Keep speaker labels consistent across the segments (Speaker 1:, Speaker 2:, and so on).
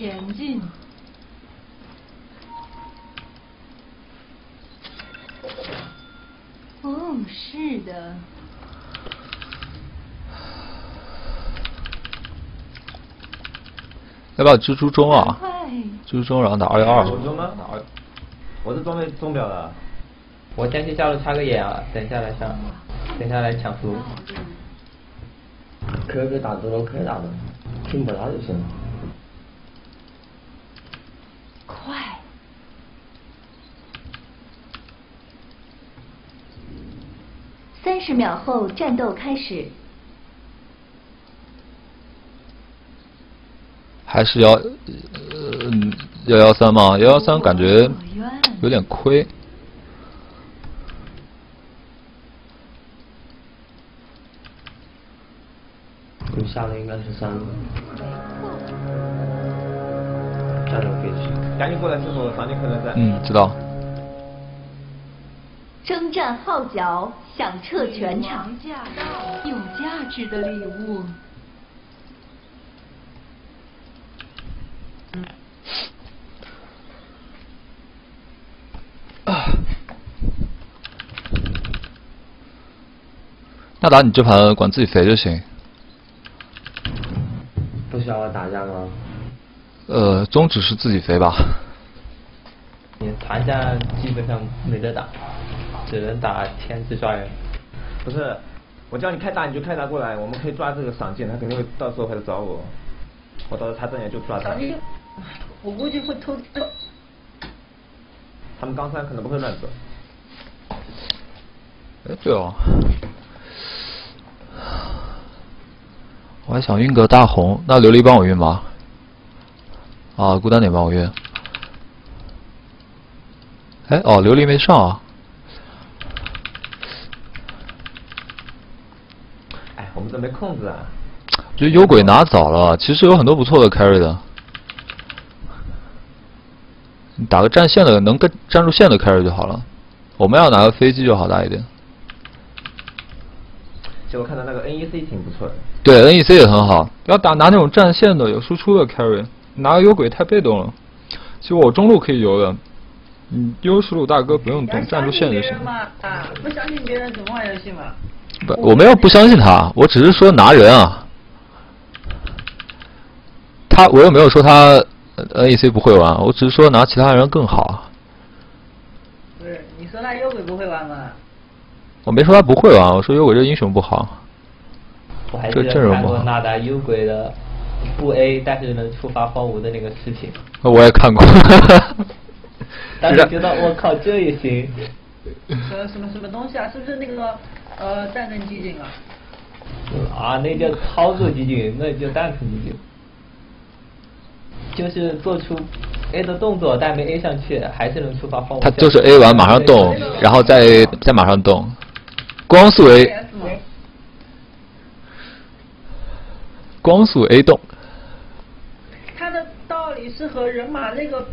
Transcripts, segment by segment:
Speaker 1: 前进。哦，是的。
Speaker 2: 要不要蜘蛛钟啊？蜘蛛钟然后打二幺二。
Speaker 3: 我中吗？二，我是装备钟表了。
Speaker 4: 我先去下路插个眼啊，等下来上，等下来抢图。
Speaker 5: 可以打多了，可以打的，听不到就行了。
Speaker 1: 快！
Speaker 6: 三十秒后战斗开始。
Speaker 2: 还是幺，呃，幺幺三吗？幺幺三感觉有点亏。
Speaker 5: 你下的应该是三个。战斗可以去。
Speaker 3: 赶紧过来师傅，场地可能在。
Speaker 2: 嗯，知道。
Speaker 6: 征战号角响彻全场。
Speaker 1: 驾到，有价值的礼物。
Speaker 2: 那打，你这盘管自己肥就行。
Speaker 5: 不需要我打架吗？
Speaker 2: 呃，宗旨是自己肥吧。
Speaker 4: 你团战基本上没得打，只能打天之抓人。
Speaker 3: 不是，我叫你开打你就开打过来，我们可以抓这个赏金，他肯定会到时候回来找我。我到时候插阵眼就抓他。
Speaker 7: 我估计会偷。
Speaker 3: 他们冈山可能不会乱走。
Speaker 2: 哎，对哦。我还想运个大红，那琉璃帮我运吧。啊，孤单点帮我运。哎，哦，琉璃没上啊。
Speaker 3: 哎，我们这没控制啊。
Speaker 2: 觉得幽鬼拿早了，其实有很多不错的 carry 的。你打个战线的，能跟站住线的 carry 就好了。我们要拿个飞机就好打一点。
Speaker 3: 其实我看到那个 NEC 挺不错的。
Speaker 2: 对，NEC 也很好。要打拿那种战线的、有输出的 carry，拿个幽鬼太被动了。其实我中路可以游的，嗯，优势路大哥不用动，站住线就行。
Speaker 7: 啊，不相信别人怎么玩游戏嘛？
Speaker 2: 不，我没有不相信他，我只是说拿人啊。他，我又没有说他 NEC 不会玩，我只是说拿其他人更好。
Speaker 7: 不是，你说他幽鬼不会玩吗？
Speaker 2: 我没说他不会玩，我说幽鬼这英雄不好。
Speaker 4: 我还记得看过纳达幽鬼的不 A，但是能触发荒芜的那个事情。
Speaker 2: 我也看过。
Speaker 4: 当时觉得我靠，这也行。
Speaker 7: 呃，什么什么东西啊？是不是那个呃战争集锦啊？
Speaker 4: 啊，那叫操作集锦，那叫单纯集锦。就是做出 A 的动作，但没 A 上去，还是能触发荒芜。
Speaker 2: 他就是 A 完马上动，然后再再马上动，光速 A，光速 A 动。
Speaker 7: 它的道理是和人马那个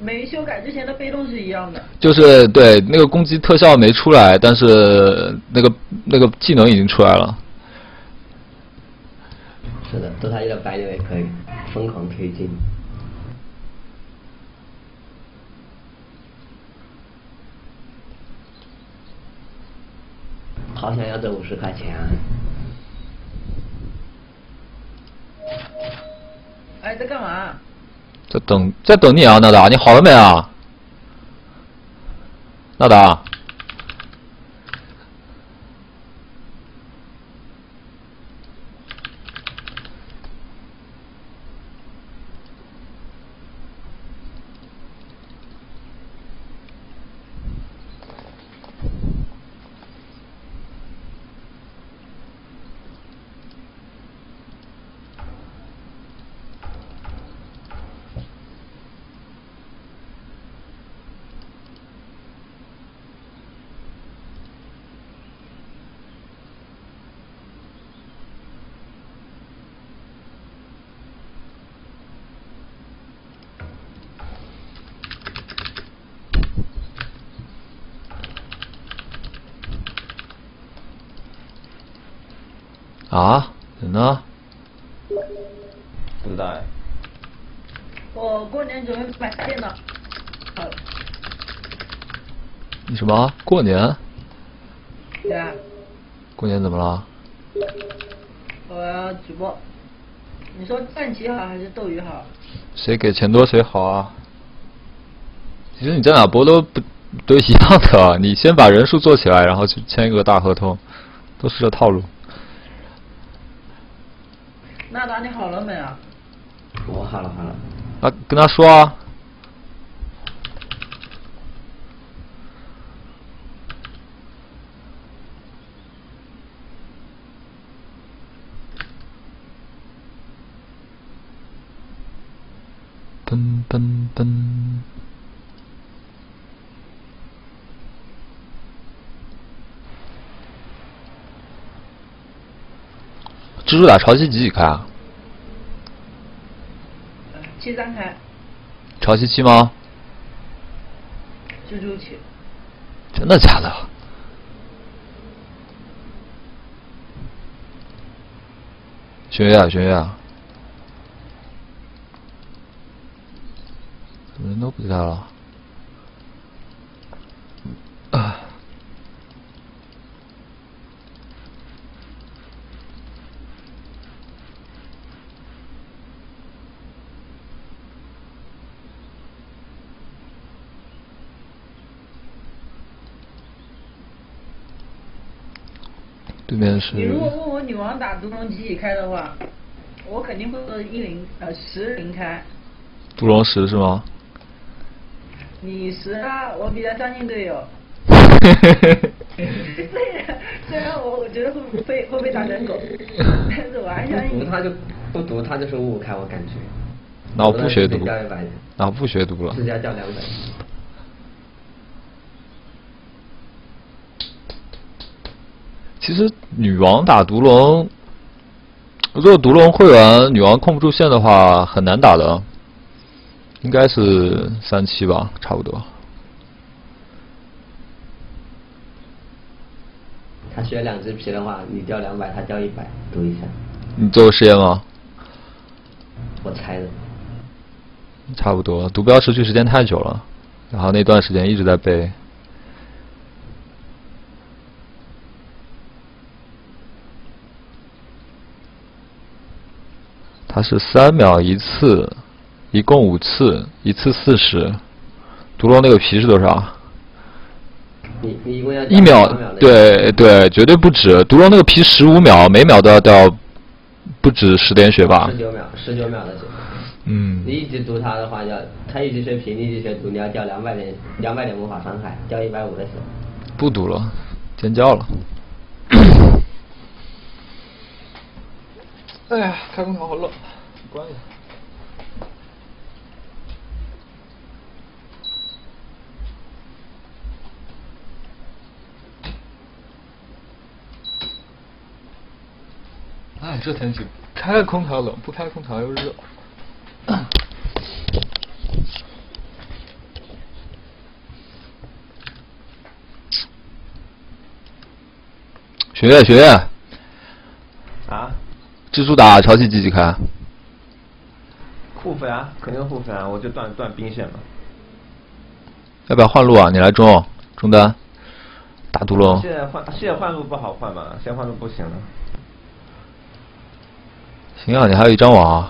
Speaker 7: 没修改之前的被动是一样的。
Speaker 2: 就是对那个攻击特效没出来，但是那个那个技能已经出来了。
Speaker 5: 是的，多他一个白牛也可以疯狂推进。好想要这五十块钱啊！
Speaker 7: 哎，在干嘛？
Speaker 2: 在等，在等你啊，娜达，你好了没啊？娜达。啊，人呢？
Speaker 3: 不知道哎。
Speaker 7: 我过年准备买电脑。好。
Speaker 2: 你什么？过年？
Speaker 7: 对啊。
Speaker 2: 过年怎么了？
Speaker 7: 我要直播。你说战旗好还是斗鱼好？
Speaker 2: 谁给钱多谁好啊？其实你在哪播都不都一样的，你先把人数做起来，然后去签一个大合同，都是这套路。
Speaker 7: 那达你好了没啊？
Speaker 5: 我好了好了。
Speaker 2: 啊，跟他说啊。噔噔噔。蜘蛛打潮汐几几开啊？
Speaker 7: 七三开。
Speaker 2: 潮汐七吗？
Speaker 7: 蜘蛛七。
Speaker 2: 真的假的？轩月啊，轩月啊！人都不在了。啊。对面是。
Speaker 7: 你如果问我女王打独龙几几开的话，我肯定会说一零呃十零开。
Speaker 2: 独龙十是吗？
Speaker 7: 你十啊，我比较相信队友。虽 然虽然我我觉得会会会被打成狗，但是我还相信。
Speaker 5: 他就不读他就是五五开，我感觉。
Speaker 2: 那我不学读。那我不学读了。
Speaker 5: 自家掉两百。
Speaker 2: 其实女王打毒龙，如果毒龙会员女王控不住线的话，很难打的。应该是三七吧，差不多。
Speaker 5: 他学两只皮的话，你掉两百，他掉一百，赌一下。
Speaker 2: 你做过实验吗？
Speaker 5: 我猜的。
Speaker 2: 差不多，毒标持续时间太久了，然后那段时间一直在背。它是三秒一次，一共五次，一次四十。毒龙那个皮是多少？
Speaker 5: 你你一共要
Speaker 2: 一秒？对对，绝对不止。毒龙那个皮十五秒，每秒都要掉不止十点血吧？
Speaker 5: 十九秒，十九秒的血。
Speaker 2: 嗯。
Speaker 5: 你一直毒他的话，要他一直血皮，你一直血毒，你要掉两百点，两百点魔法伤害，掉一百五的血。
Speaker 2: 不毒了，尖叫了。哎呀，开空调好冷，关一下。哎，这天气开空调冷，不开空调又热。学院，学院。蜘蛛打潮汐几几开？
Speaker 3: 互粉啊，肯定互粉啊，我就断断兵线嘛。
Speaker 2: 要不要换路啊？你来中中单，打毒龙。
Speaker 3: 现在换现在换路不好换嘛，现在换路不行了。
Speaker 2: 行啊，你还有一张网，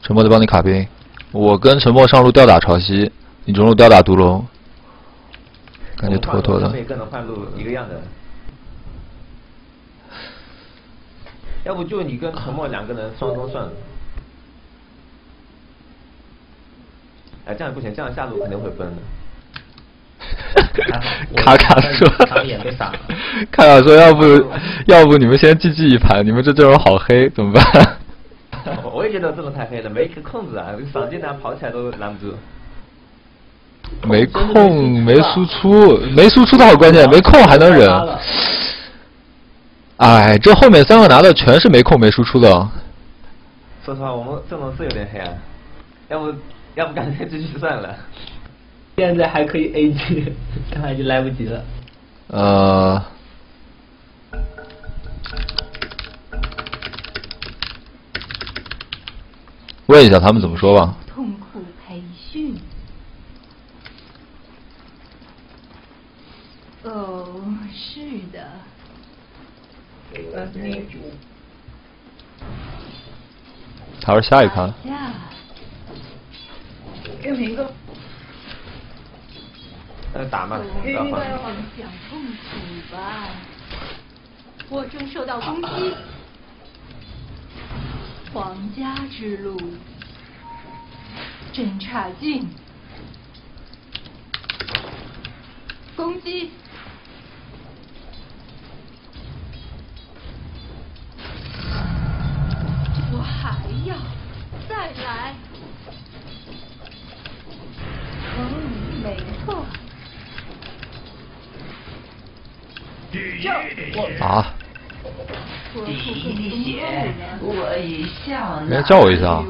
Speaker 2: 沉默在帮你卡兵。我跟沉默上路吊打潮汐，你中路吊打毒龙，感觉妥妥的。
Speaker 3: 每个人换路一个样的。要不就你跟沉默两个人双中算了。哎，这样不行，这样下路肯定会崩的。
Speaker 2: 卡卡说，卡卡说，要不要不你们先 GG 一盘，你们这阵容好黑，怎么办？
Speaker 3: 我也觉得这种太黑了，没一个控制啊，赏金男跑起来都拦不住。
Speaker 2: 没控，没输出，没输出的好关键，没控还能忍。哎，这后面三个拿的全是没控没输出的。
Speaker 3: 说实话，我们阵容是有点黑暗，要不要不干脆继续算了。
Speaker 4: 现在还可以 A G，看来就来不及了。
Speaker 2: 呃，问一下他们怎么说吧。
Speaker 1: 痛苦培训。哦，是的。
Speaker 2: 他是下一盘。
Speaker 7: 给明哥。
Speaker 3: 那打嘛，不要放。
Speaker 1: 享痛苦吧，我正受到攻击。皇家之路，真差劲，攻击。我还要再来。嗯，没错。
Speaker 2: 啊！
Speaker 1: 第一血，
Speaker 2: 我已向人家叫我一下，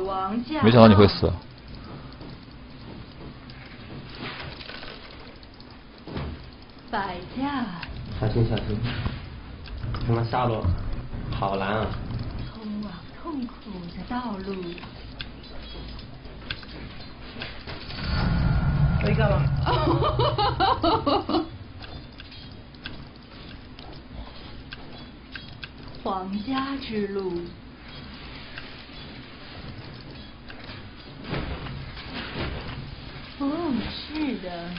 Speaker 2: 没想到你会死。
Speaker 1: 摆架。
Speaker 5: 小心小心！他妈下路好难啊！
Speaker 1: 道路。
Speaker 7: 可以干嘛？
Speaker 1: 皇家之路。哦，是的。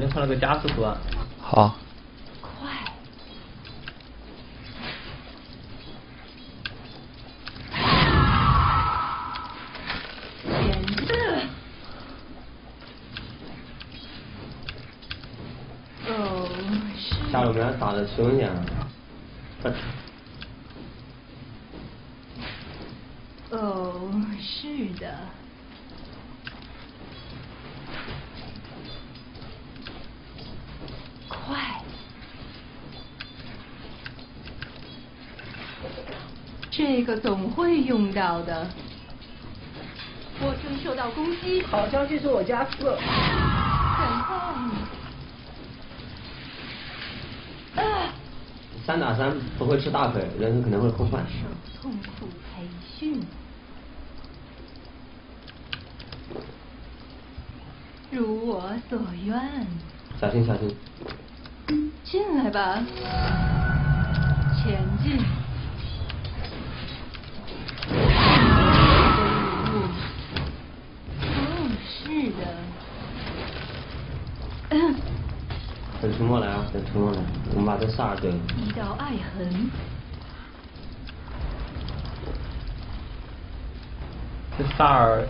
Speaker 4: 咱就放了个加速图啊。
Speaker 2: 好。
Speaker 5: 下路给他打的凶险。
Speaker 1: 哦，是的。快！这个总会用到的。我正受到攻击。
Speaker 7: 好消息是我加四。
Speaker 1: 很痛。
Speaker 5: 三打三不会吃大腿，人可能会破坏。
Speaker 1: 受痛苦培训，如我所愿。
Speaker 5: 小心小心。
Speaker 1: 进来吧，前进。
Speaker 5: 末来啊！等出末来，我们把这萨尔给。
Speaker 1: 一道爱痕。
Speaker 4: 这萨尔，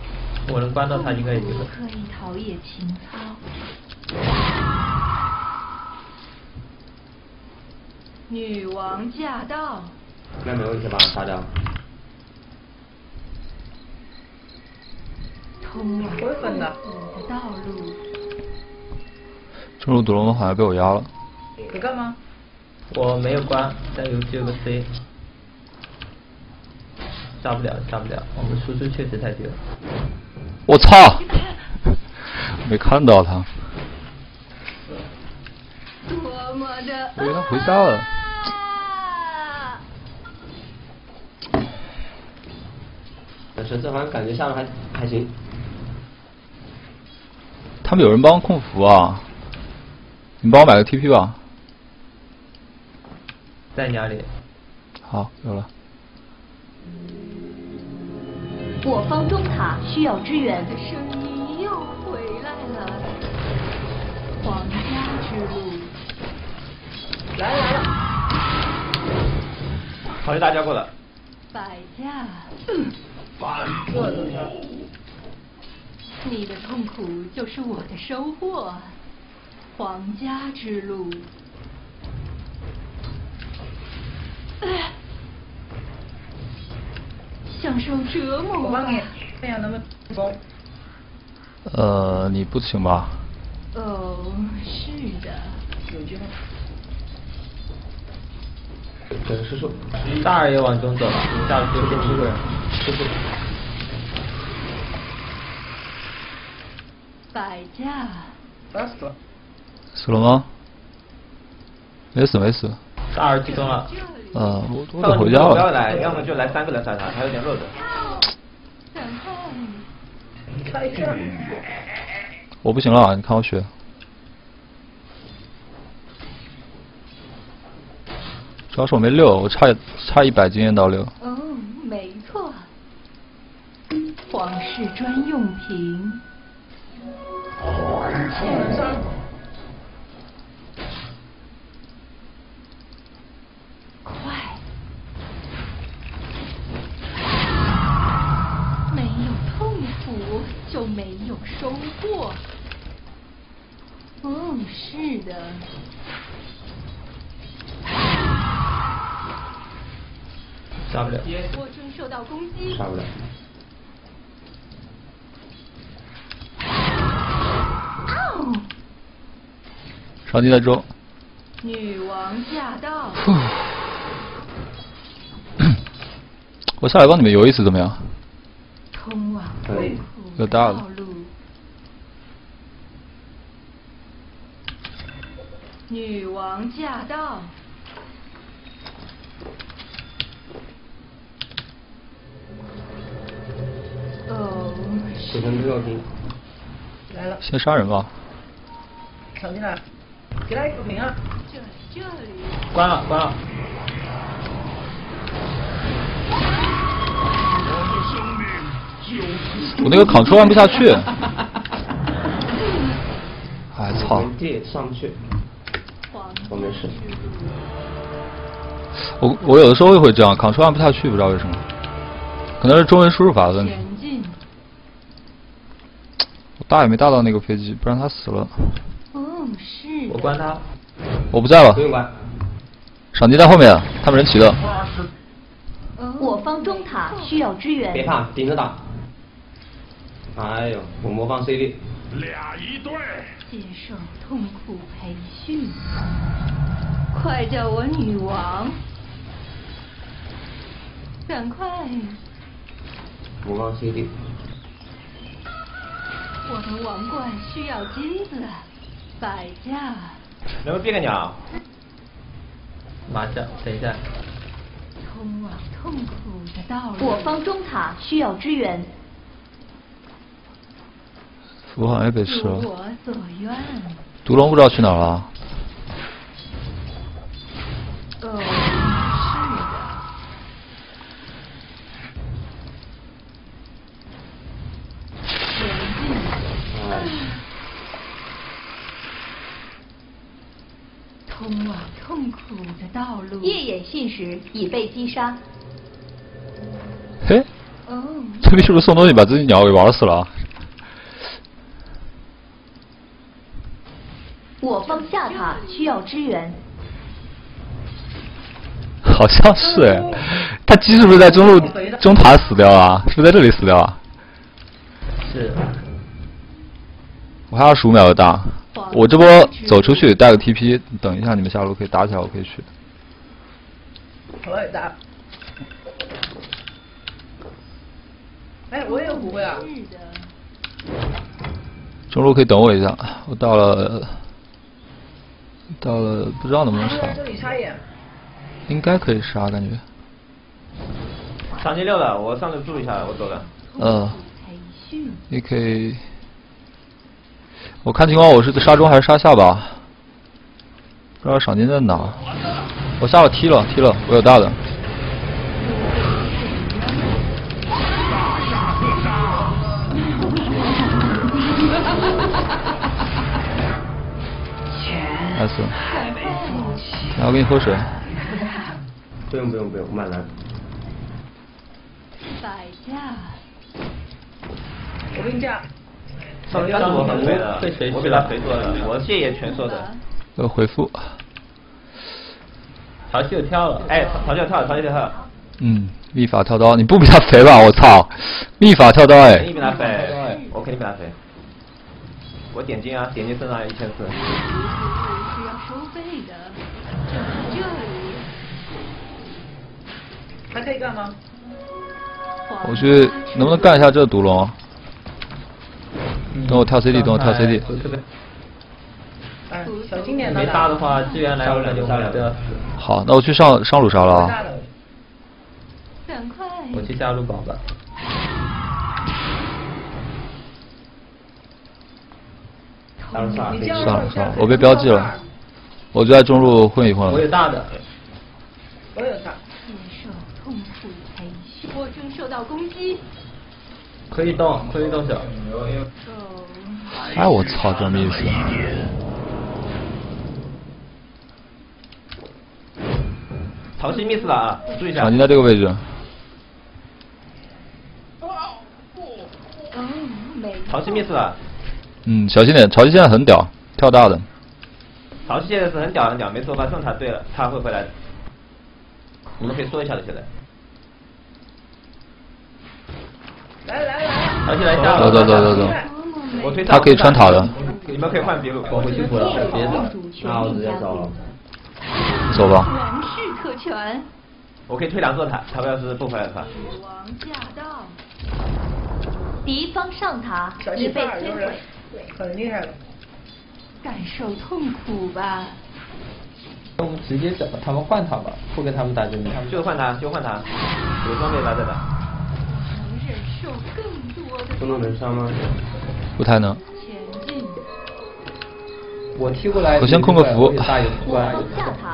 Speaker 4: 我能关到他应该也就。
Speaker 1: 可以陶冶情操。女王驾到。
Speaker 5: 那没问题，把他杀掉。
Speaker 1: 通往幸福的道路。
Speaker 2: 中路毒龙好像被我压了。
Speaker 7: 可干吗？
Speaker 4: 我没有关，但有只有个 C。杀不了，杀不了，我们输出确实太低了。
Speaker 2: 我操！没看到他。
Speaker 1: 多么的。
Speaker 2: 以为他回家了。
Speaker 5: 但是这盘感觉下的还还行。
Speaker 2: 他们有人帮控服啊。你帮我买个 TP 吧。
Speaker 4: 在哪里？
Speaker 2: 好，有了。
Speaker 6: 我方中塔需要支援。
Speaker 1: 的声音又回来了。皇家之路。
Speaker 7: 来来了。
Speaker 3: 好，大家过来。
Speaker 1: 百家。
Speaker 8: 反复。
Speaker 1: 你的痛苦就是我的收获。皇家之路，享受折磨。
Speaker 7: 我你。哎呀，能不能
Speaker 2: 呃，你不请吧？
Speaker 1: 哦，是的，
Speaker 7: 有句话。
Speaker 4: 对，师叔，大二也往东走了，下次就一个人。师傅。
Speaker 1: 摆架。
Speaker 7: 摆死了。
Speaker 2: 死了吗？没死，没死。
Speaker 4: 大二激中了。
Speaker 2: 嗯，我我得回家了。
Speaker 3: 不要来，要么就来三个来杀他，他有点肉的。
Speaker 2: 我不行了，你看我血。主要是我没六，我差差一百经验到六。
Speaker 1: 哦，没错，皇室专用瓶。快！没有痛苦就没有收获。嗯，是的。
Speaker 4: 杀不了。
Speaker 1: 我正受到攻击。
Speaker 5: 杀不了。
Speaker 1: 哦。
Speaker 2: 上帝在中。
Speaker 1: 女王驾到。
Speaker 2: 我下来帮你们游一次怎么样？
Speaker 1: 通往
Speaker 5: 可以。
Speaker 2: 有大了。
Speaker 1: 女王驾到。哦。
Speaker 5: 死神六瓶。
Speaker 7: 来了。
Speaker 2: 先杀人吧。
Speaker 7: 抢进来，给他一个瓶啊！
Speaker 1: 这里，这里。
Speaker 4: 关了，关了。
Speaker 2: 我那个扛车按不下去。哎操！
Speaker 5: 上不去。我没事。
Speaker 2: 我我有的时候也会这样，扛车按不下去，不知道为什么。可能是中文输入法的问题。我大也没大到那个飞机，不然他死了。
Speaker 1: 哦，是。
Speaker 4: 我关他。
Speaker 2: 我不在了。
Speaker 5: 不用关。
Speaker 2: 赏金在后面，他们人齐的。
Speaker 6: 我方中塔需要支援。
Speaker 5: 别怕，顶着打。哎呦，我魔方 CD。
Speaker 8: 俩一对。
Speaker 1: 接受痛苦培训。快叫我女王！赶快！
Speaker 5: 魔方 CD。
Speaker 1: 我的王冠需要金子，摆架。
Speaker 3: 能不能变个鸟？
Speaker 4: 马上，等一下。
Speaker 1: 通往痛苦的道路。
Speaker 6: 我方中塔需要支援。
Speaker 2: 符好像也被吃了。
Speaker 1: 我所愿。
Speaker 2: 毒龙不知道去哪儿了。
Speaker 1: 哦，是的。前进。通往痛苦的道路。
Speaker 6: 夜眼信使已被击杀。
Speaker 2: 嘿。
Speaker 1: 哦。
Speaker 2: 这边是不是送东西把自己鸟给玩死了？
Speaker 6: 我方下塔需要支援。
Speaker 2: 好像是哎，他鸡是不是在中路中塔死掉啊？是不是在这里死掉啊？
Speaker 4: 是。
Speaker 2: 我还有十五秒的大，我这波走出去带个 TP，等一下你们下路可以打起来，我可以去。
Speaker 7: 我也打。哎，我也有不会啊。
Speaker 2: 中路可以等我一下，我到了。到了，不知道能不能杀。
Speaker 7: 这里插眼。
Speaker 2: 应该可以杀，感觉。
Speaker 3: 赏金六了，我上去住一下，我走了。
Speaker 2: 嗯。你可以。我看情况，我是杀中还是杀下吧？不知道赏金在哪。我下了踢了，踢了，我有大的。还是，然后给你喝水。
Speaker 5: 不用不用不用，慢来。
Speaker 1: 摆架。
Speaker 7: 我跟你讲。
Speaker 3: 上次我很肥的，我比他肥多的，我谢也全说的。
Speaker 2: 要回复。
Speaker 4: 淘气跳了，
Speaker 3: 哎，淘气跳了，淘气跳了。
Speaker 2: 嗯，秘法跳刀，你不比他肥吧？我操！秘法跳刀哎！
Speaker 3: 肯定比他肥，我肯定比他肥。我点金啊，点金升上一千四。
Speaker 7: 还可以干吗？
Speaker 2: 我去，能不能干一下这个毒龙？等我跳 CD，等我跳 CD。
Speaker 7: 哎，小心点。
Speaker 4: 没大的话，支援来我感觉我们都要死。
Speaker 2: 好，那我去上上路杀了啊。
Speaker 1: 赶快。
Speaker 4: 我去下路保吧。
Speaker 2: 算了算了，我被标记了，我就在中路混一混了。
Speaker 4: 我有大的。
Speaker 7: 我有大。
Speaker 1: 接受到攻击。
Speaker 4: 可以动，可以动手。
Speaker 2: 哎，我操，这么意思？
Speaker 3: 潮汐 miss 了啊，注意一下。
Speaker 2: 场地在这个位置。
Speaker 3: 潮汐 miss 了。
Speaker 2: 嗯，小心点，潮汐现在很屌，跳大的。
Speaker 3: 潮汐现在是很屌很屌，没错，吧正塔对了，他会回来的。你们可以说一下的，现在。
Speaker 7: 来来来，
Speaker 2: 走走走走走。
Speaker 3: 我推
Speaker 2: 他可以穿塔的。
Speaker 3: 你们可以换别路，
Speaker 4: 我回去补了，别走，
Speaker 5: 那我直接走了。
Speaker 2: 走吧。
Speaker 1: 王室特权。
Speaker 3: 我可以推两座塔，他们要是不回来的话。
Speaker 1: 女王驾到。
Speaker 6: 敌方上塔已被摧毁。
Speaker 7: 很厉害了。
Speaker 1: 感受痛苦吧。
Speaker 4: 我们直接走，他们换塔吧，不跟他们打这边。
Speaker 3: 就换塔，就换塔，有装备来着的。
Speaker 1: 能忍受更多的。
Speaker 5: 不能能伤吗？
Speaker 2: 不太能。
Speaker 4: 我踢过来。
Speaker 2: 我先控个符。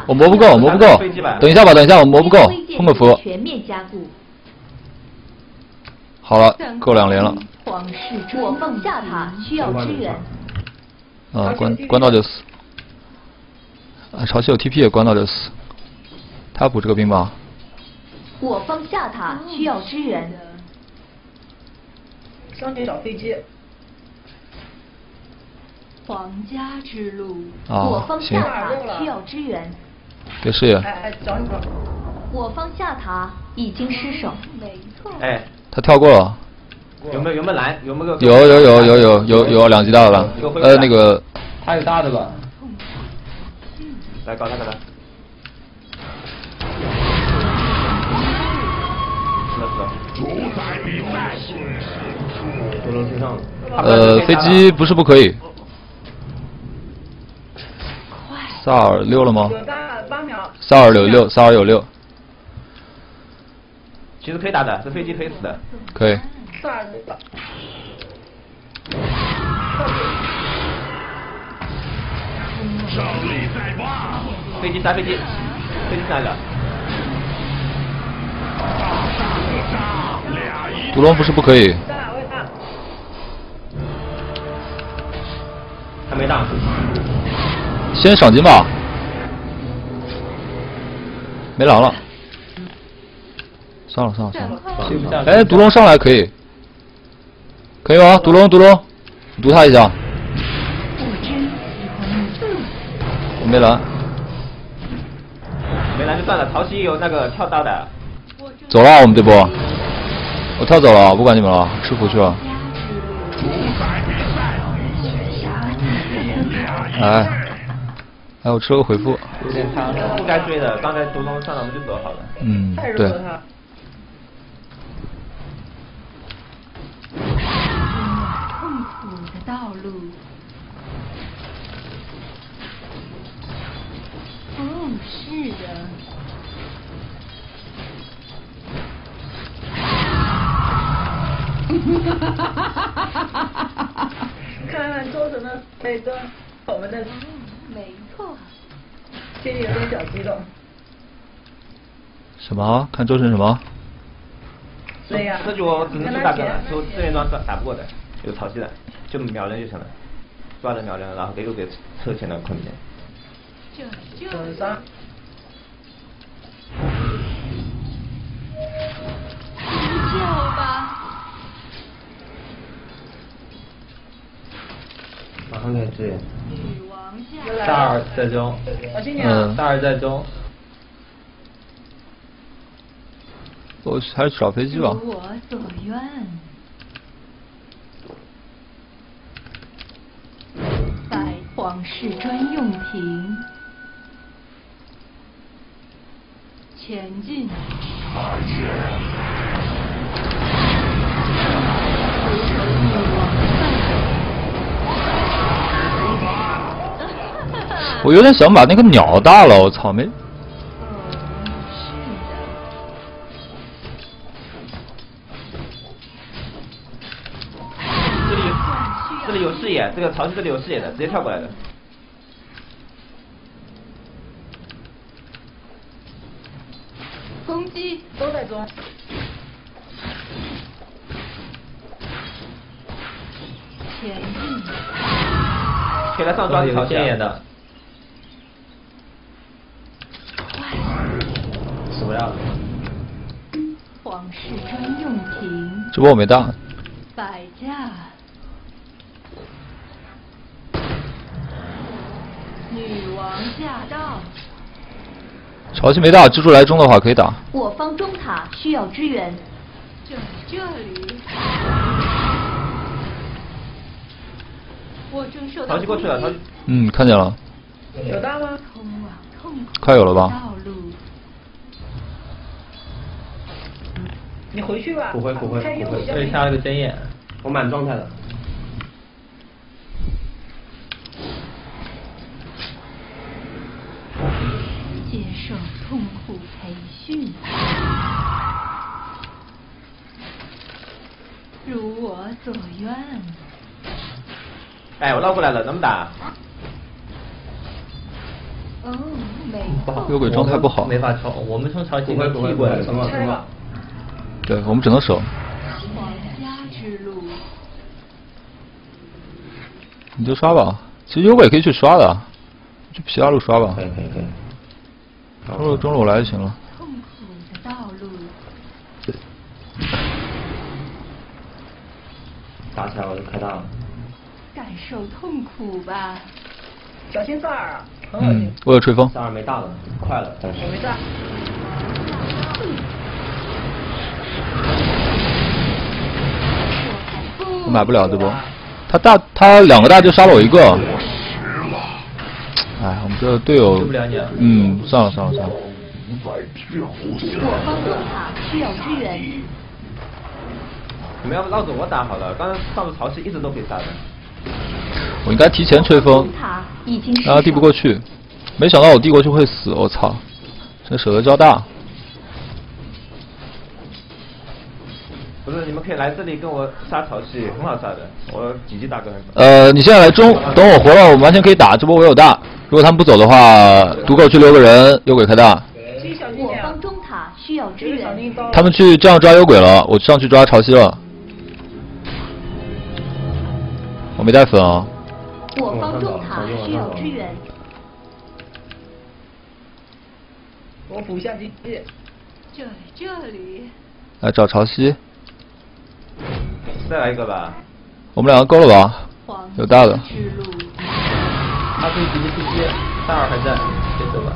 Speaker 6: 我
Speaker 2: 磨不够，磨不够。等一下吧，等一下，我磨不够，控个符。
Speaker 6: 全面加固。
Speaker 2: 好了，够两连了。
Speaker 6: 皇室我方下塔需要支援。
Speaker 2: 啊，关关到就死。啊，潮汐有 TP 也关到就死。他补这个兵吧。
Speaker 6: 我方下塔需要支援。
Speaker 7: 上去找飞机。
Speaker 1: 皇家之路。
Speaker 2: 啊，
Speaker 6: 我方下塔需要支援。
Speaker 2: 给视野。
Speaker 7: 哎哎，找你找。
Speaker 6: 我方下塔已经失守。
Speaker 1: 没错。
Speaker 3: 哎。
Speaker 2: 他跳过了。
Speaker 3: 有没有有没有蓝？有没有？
Speaker 2: 有有有有有有有两级大的蓝。呃，那个。
Speaker 4: 他有大的吧？
Speaker 3: 来搞他搞他。
Speaker 8: 主宰比赛。
Speaker 5: 不能追上了。
Speaker 2: 呃，飞机不是不可以。萨尔溜了吗？
Speaker 7: 有大八秒。
Speaker 2: 萨尔有六，萨尔有六。
Speaker 3: 其实可以打的，这飞机可以死的。
Speaker 2: 可以。
Speaker 7: 萨尔打。
Speaker 8: 胜利在望。
Speaker 3: 飞机杀飞机，飞机杀了。
Speaker 2: 毒龙不是不可以。
Speaker 3: 还没大。
Speaker 2: 先赏金吧。没狼了。算了算了算了。哎，毒龙上来可以。可以吗？毒龙毒龙，毒他一下。我没蓝。
Speaker 3: 没蓝就算了，潮汐有那个跳刀的。
Speaker 2: 走了，我们这波。我跳走了，不管你们了，吃服去了。哎，哎，我吃了个回复。
Speaker 3: 有点烫不该追的，刚才毒龙上来我们就走好了。
Speaker 2: 嗯，对。
Speaker 1: 痛苦的道路。哦，是的。
Speaker 7: 哈哈哈！看看周神的那个我们的，
Speaker 1: 没错。
Speaker 7: 心里有点小激动。
Speaker 2: 什么？看周成什么？
Speaker 7: 对呀。
Speaker 3: 这局我只能出大哥了，出志愿装打打不过的，有潮汐的，就秒人就行了，抓着秒人，然后给又给车前的空间。
Speaker 1: 这就。
Speaker 7: 等杀。
Speaker 1: 呼叫吧。
Speaker 5: 马上开始支援。
Speaker 4: 萨尔在中。
Speaker 2: 嗯。
Speaker 4: 萨尔在中。
Speaker 2: 我还是找飞机吧。
Speaker 1: 如我所愿。在皇室专用艇前进。
Speaker 2: 我有点想把那个鸟大了，我操没。
Speaker 3: 这里这里有视野，这个潮汐这里有视野的，直接跳过来的。
Speaker 1: 攻击
Speaker 7: 都在中。
Speaker 1: 前进。
Speaker 3: 可以来上抓
Speaker 4: 有线眼的。死不了。
Speaker 1: 皇室专用亭。
Speaker 2: 这波我没大。
Speaker 1: 百架。女王驾到。
Speaker 2: 潮汐没大，蜘蛛来中的话可以打。
Speaker 6: 我方中塔需要支援。
Speaker 1: 这这里。我正受
Speaker 3: 到。潮汐过去了，潮汐。
Speaker 2: 嗯，看见了。
Speaker 7: 有大吗？
Speaker 2: 快有了吧？
Speaker 7: 你回去吧。
Speaker 5: 不会不会不会，
Speaker 4: 这里下了个针眼。
Speaker 5: 我满状态的。
Speaker 1: 接受痛苦培训，如我所愿。
Speaker 3: 哎，我绕过来了，怎么打？
Speaker 1: 哦，没
Speaker 2: 不好，幽鬼状态不好，
Speaker 4: 没法抽。我们从潮汐
Speaker 5: 会
Speaker 4: 踢过来，
Speaker 5: 什么什么？
Speaker 2: 对我们只能守。
Speaker 1: 皇家之路。
Speaker 2: 你就刷吧，其实幽鬼可以去刷的，去其他路刷吧。
Speaker 5: 可以可以可以。
Speaker 2: 中路中路来就行了。
Speaker 1: 痛苦的道路。
Speaker 5: 打起来我就开大了。
Speaker 1: 感受痛苦吧。
Speaker 7: 小心萨尔，很恶心
Speaker 2: 嗯。，我有吹风。
Speaker 5: 萨尔没大了，快了，但是。
Speaker 7: 我没大。
Speaker 2: 我买不了这波，他大他两个大就杀了我一个。哎，我们这队友
Speaker 4: 救不了你了，
Speaker 2: 嗯，算了算了算了。
Speaker 6: 我方中塔需要支援。
Speaker 3: 你们要不绕着我打好了，刚才上路潮汐一直都可以杀的。
Speaker 2: 我应该提前吹风
Speaker 6: 中，塔已经
Speaker 2: 让他递不过去。没想到我递过去会死，我操！这舍得交大。
Speaker 3: 不是，你们可以来这里跟我杀潮汐，很好杀的。我几级大哥。
Speaker 2: 呃，你现在来中，等我活了，我们完全可以打。这波我有大，如果他们不走的话，毒狗去留个人，幽鬼开大。他们去这样抓幽鬼了，我上去抓潮汐了。我没带粉啊。
Speaker 6: 我方中塔需要支援。
Speaker 7: 我补一下机器。
Speaker 1: 这这里。
Speaker 2: 来找潮汐，
Speaker 3: 再来一个吧。
Speaker 2: 我们两个够了吧？有大的。
Speaker 4: 他可以直接出击，大二还在，别走吧。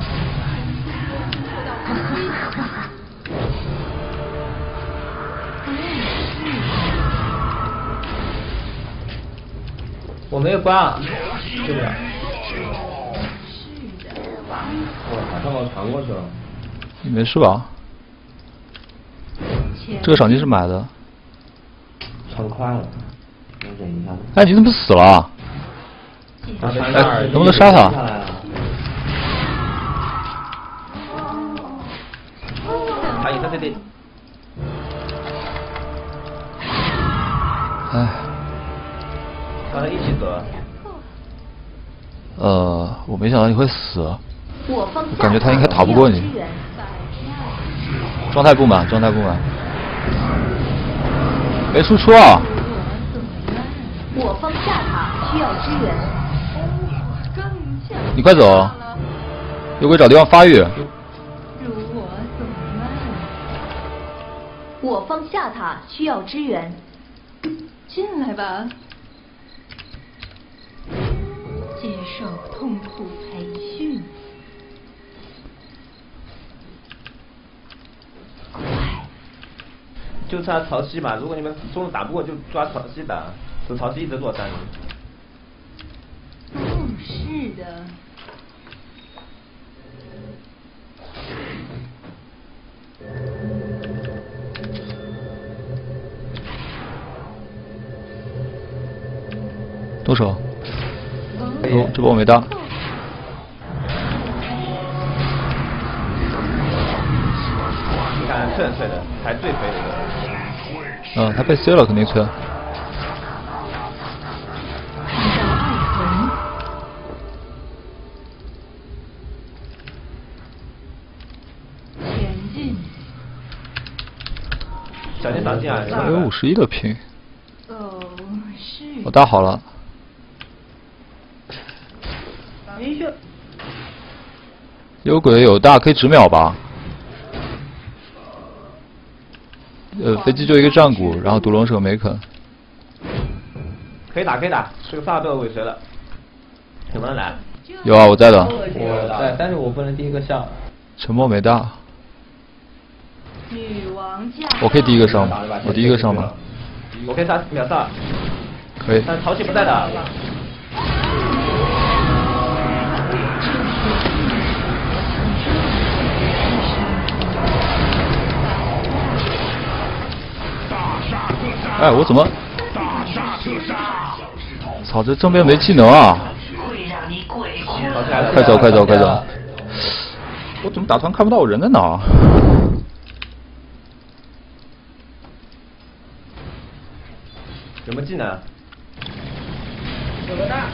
Speaker 4: 我没有挂，救不了。
Speaker 5: 我好像我传过去了。
Speaker 2: 你没事吧？这个赏金是买的。
Speaker 5: 传快了，我忍一下。
Speaker 2: 哎，你怎么死了？哎能不能杀他。
Speaker 3: 他也在这里。
Speaker 2: 哎，
Speaker 3: 刚才一起走啊。
Speaker 2: 呃，我没想到你会死，
Speaker 6: 我
Speaker 2: 感觉他应该打不过你状态不满，状态不满。没输出啊！
Speaker 6: 我方下塔需要支援。
Speaker 2: 你快走
Speaker 1: 大了
Speaker 2: 幽鬼找地方发育。
Speaker 1: 我
Speaker 6: 方下塔需要支援。
Speaker 1: 进来吧。接受痛苦培训。快，
Speaker 3: 就差潮汐嘛，如果你们中路打不过，就抓潮汐打，就潮汐一直落三。
Speaker 1: 哦，是的。
Speaker 2: 动手。哦，这波我没大。
Speaker 3: 你看，脆脆的，还最肥的一个。
Speaker 2: 嗯，他被 C 了，肯定脆。
Speaker 1: 前进。
Speaker 3: 小心打进啊！
Speaker 2: 有五十一的平。
Speaker 1: 哦，是。
Speaker 2: 我打好了。有鬼有大，可以直秒吧？呃，飞机就一个战鼓，然后独龙是个梅肯。
Speaker 3: 可以打，可以打，这个萨尔被我尾随了，有没有人来？
Speaker 2: 有啊，我在的。
Speaker 4: 我在，但是我不能第一个上。
Speaker 2: 沉默没大。
Speaker 1: 女王驾。
Speaker 2: 我可以第一个上吗？我第一个上吗？
Speaker 3: 我可以杀秒杀。
Speaker 2: 可以。
Speaker 3: 但是淘气不在的。
Speaker 2: 哎，我怎么？操，这正面没技能啊！快走，快走，快走！我怎么打团看不到我人在哪？
Speaker 3: 有没有技能？
Speaker 7: 有个大。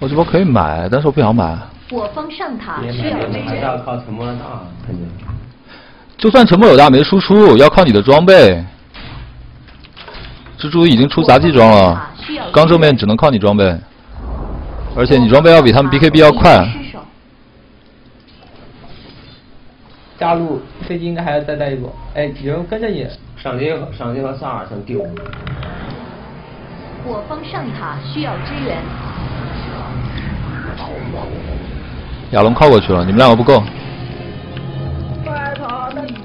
Speaker 2: 我这波可以买，但是我不想买。
Speaker 6: 我方上塔需要支
Speaker 5: 援。要靠沉默大，肯定。
Speaker 2: 就算沉默有大没输出，要靠你的装备。蜘蛛已经出杂技装了，刚正面只能靠你装备，而且你装备要比他们 BKB 要快。
Speaker 4: 加入飞机应该还要再带一波，哎，有人跟着你。
Speaker 5: 赏金赏金和萨尔先丢。
Speaker 6: 我方上塔需要支援。
Speaker 2: 亚龙靠过去了，你们两个不够。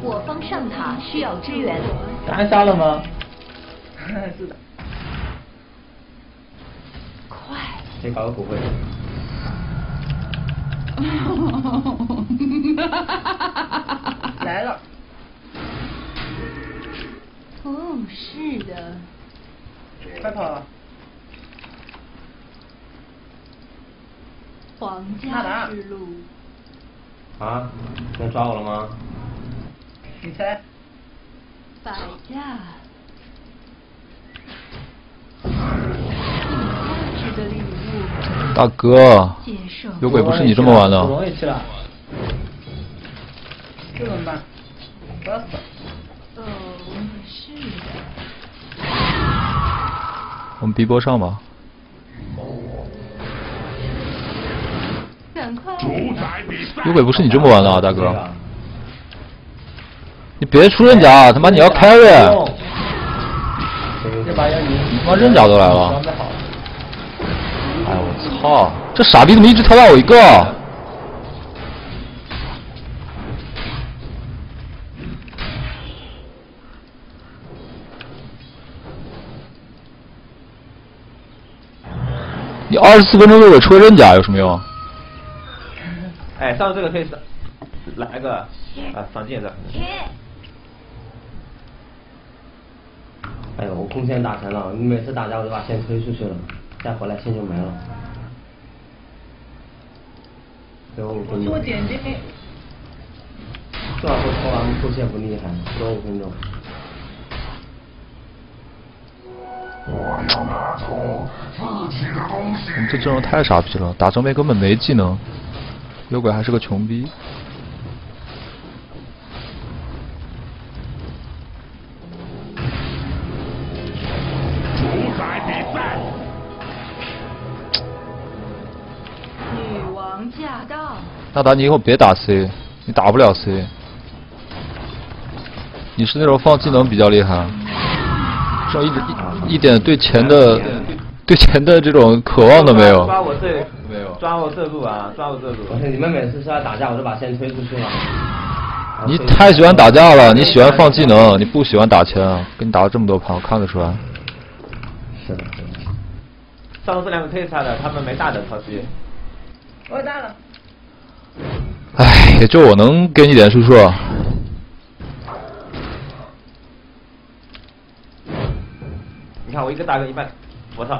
Speaker 6: 我方上塔需要支援。
Speaker 4: 单杀了吗？
Speaker 7: 是的。
Speaker 6: 快！
Speaker 5: 先搞个骨灰。
Speaker 7: 来了。
Speaker 1: 哦，是的。
Speaker 7: 快跑！
Speaker 1: 皇家之路。
Speaker 5: 啊？能抓我了吗？
Speaker 7: 你猜。
Speaker 1: 百家。
Speaker 2: 大哥，有鬼不是你这么玩的。
Speaker 7: 这怎么办？不要死。
Speaker 1: 哦，是。
Speaker 2: 我们 B 波上吧。
Speaker 1: 赶快。
Speaker 2: 有鬼不是你这么玩的啊，大哥。你别出人家，他妈你要 carry。他妈刃甲都来了。哎我操！这傻逼怎么一直挑到我一个？你二十四分钟就给出个刃甲有什么用？
Speaker 3: 哎，上这个可以上，来个啊，赏金的。
Speaker 5: 哎呦，我空线打残了，你每次打架我都把线推出去了。再回来线就没了。最后五分钟。
Speaker 7: 我点击。
Speaker 5: 这会拖完出线不厉害，最后五分钟。
Speaker 2: 我们这阵容太傻逼了，打正面根本没技能，有鬼还是个穷逼。大达，你以后别打 C，你打不了 C。你是那种放技能比较厉害，这一直一一点对钱的对钱的这种渴望都没有。
Speaker 3: 抓我这没有，抓我这路啊，抓我这路。
Speaker 5: 而且你们每次出来打架，我就把线推出去了。
Speaker 2: 你太喜欢打架了，你喜欢放技能，你不喜欢打钱啊，跟你打了这么多盘，我看得出来。
Speaker 5: 是的。
Speaker 3: 上路这两个可以杀的，他们没大的超级。
Speaker 7: 我大了。
Speaker 2: 唉，也就我能给你点输出。
Speaker 3: 你看我一个大哥一半，我操！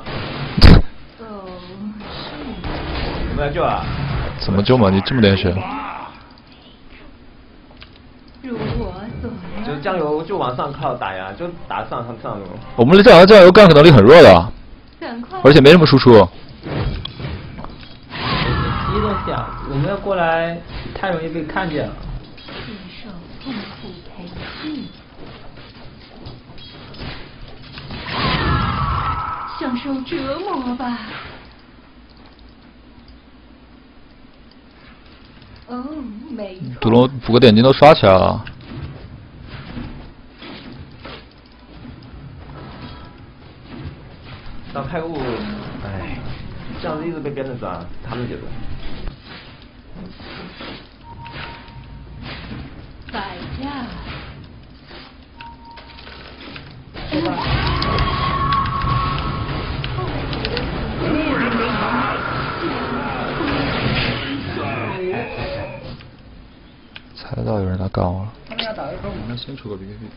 Speaker 1: 哦，
Speaker 3: 怎么来救啊？
Speaker 2: 怎么救嘛？你这么点血？
Speaker 1: 如我所
Speaker 3: 愿。就酱油就往上靠打呀，就打上上上路。
Speaker 2: 我们的酱油酱油 gank 能力很弱的，而且没什么输出。
Speaker 4: 第一东西啊，我们要过来太容易被看见了。
Speaker 1: 接受痛苦培训。享受折磨吧。哦，没错。
Speaker 2: 毒龙补个点金都刷起来了。
Speaker 3: 当开悟，哎，这样子一直被别人抓，他们觉得。
Speaker 1: 摆架。
Speaker 2: 猜到有人来干我了。
Speaker 7: 他们要打一我
Speaker 2: 们先出个 BKB。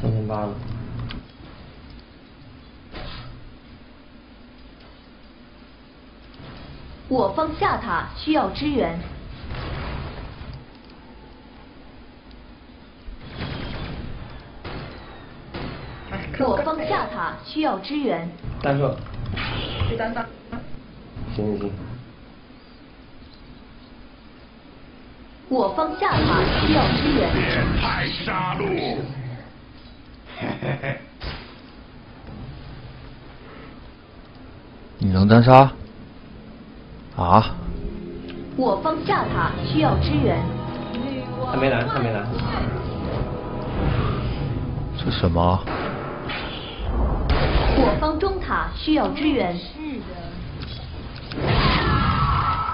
Speaker 5: 三千八了。
Speaker 6: 我方下塔需要支援。我方下塔需要支援。
Speaker 5: 单个。
Speaker 7: 去单打。
Speaker 5: 行行行。
Speaker 6: 我方下塔需要支援。
Speaker 8: 变态杀戮。
Speaker 2: 你能单杀？啊？
Speaker 6: 我方下塔需要支援。
Speaker 5: 他没来，他没来。
Speaker 2: 这什么？
Speaker 6: 我方中塔需要支援。
Speaker 1: 是的。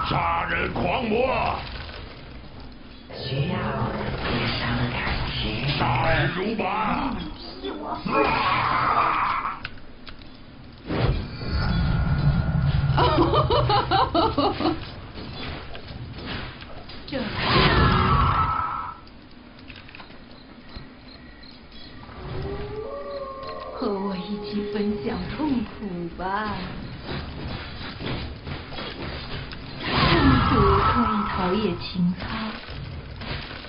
Speaker 8: 杀人狂魔。
Speaker 9: 需要你上感情。
Speaker 8: 杀人如麻
Speaker 1: 哈哈哈！这。和我一起分享痛苦吧，陶冶情操。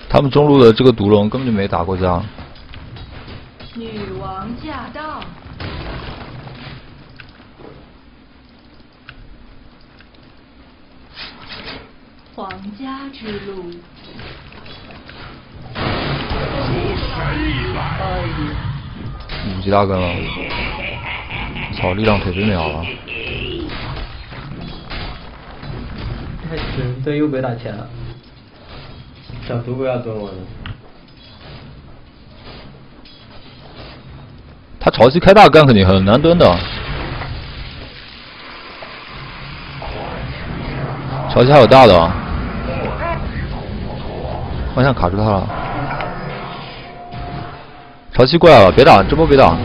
Speaker 2: 他们中路的这个毒龙根本就没打过架。
Speaker 1: 女王驾到，皇家之路。
Speaker 2: 五级大根了，操，力量腿被秒了。
Speaker 4: 太神，对右鬼打钱了。
Speaker 5: 小毒不要蹲我的。
Speaker 2: 他潮汐开大干肯定很难蹲的。潮汐还有大的。方向卡住他了。潮汐过来了，别打，这波别打。
Speaker 7: 走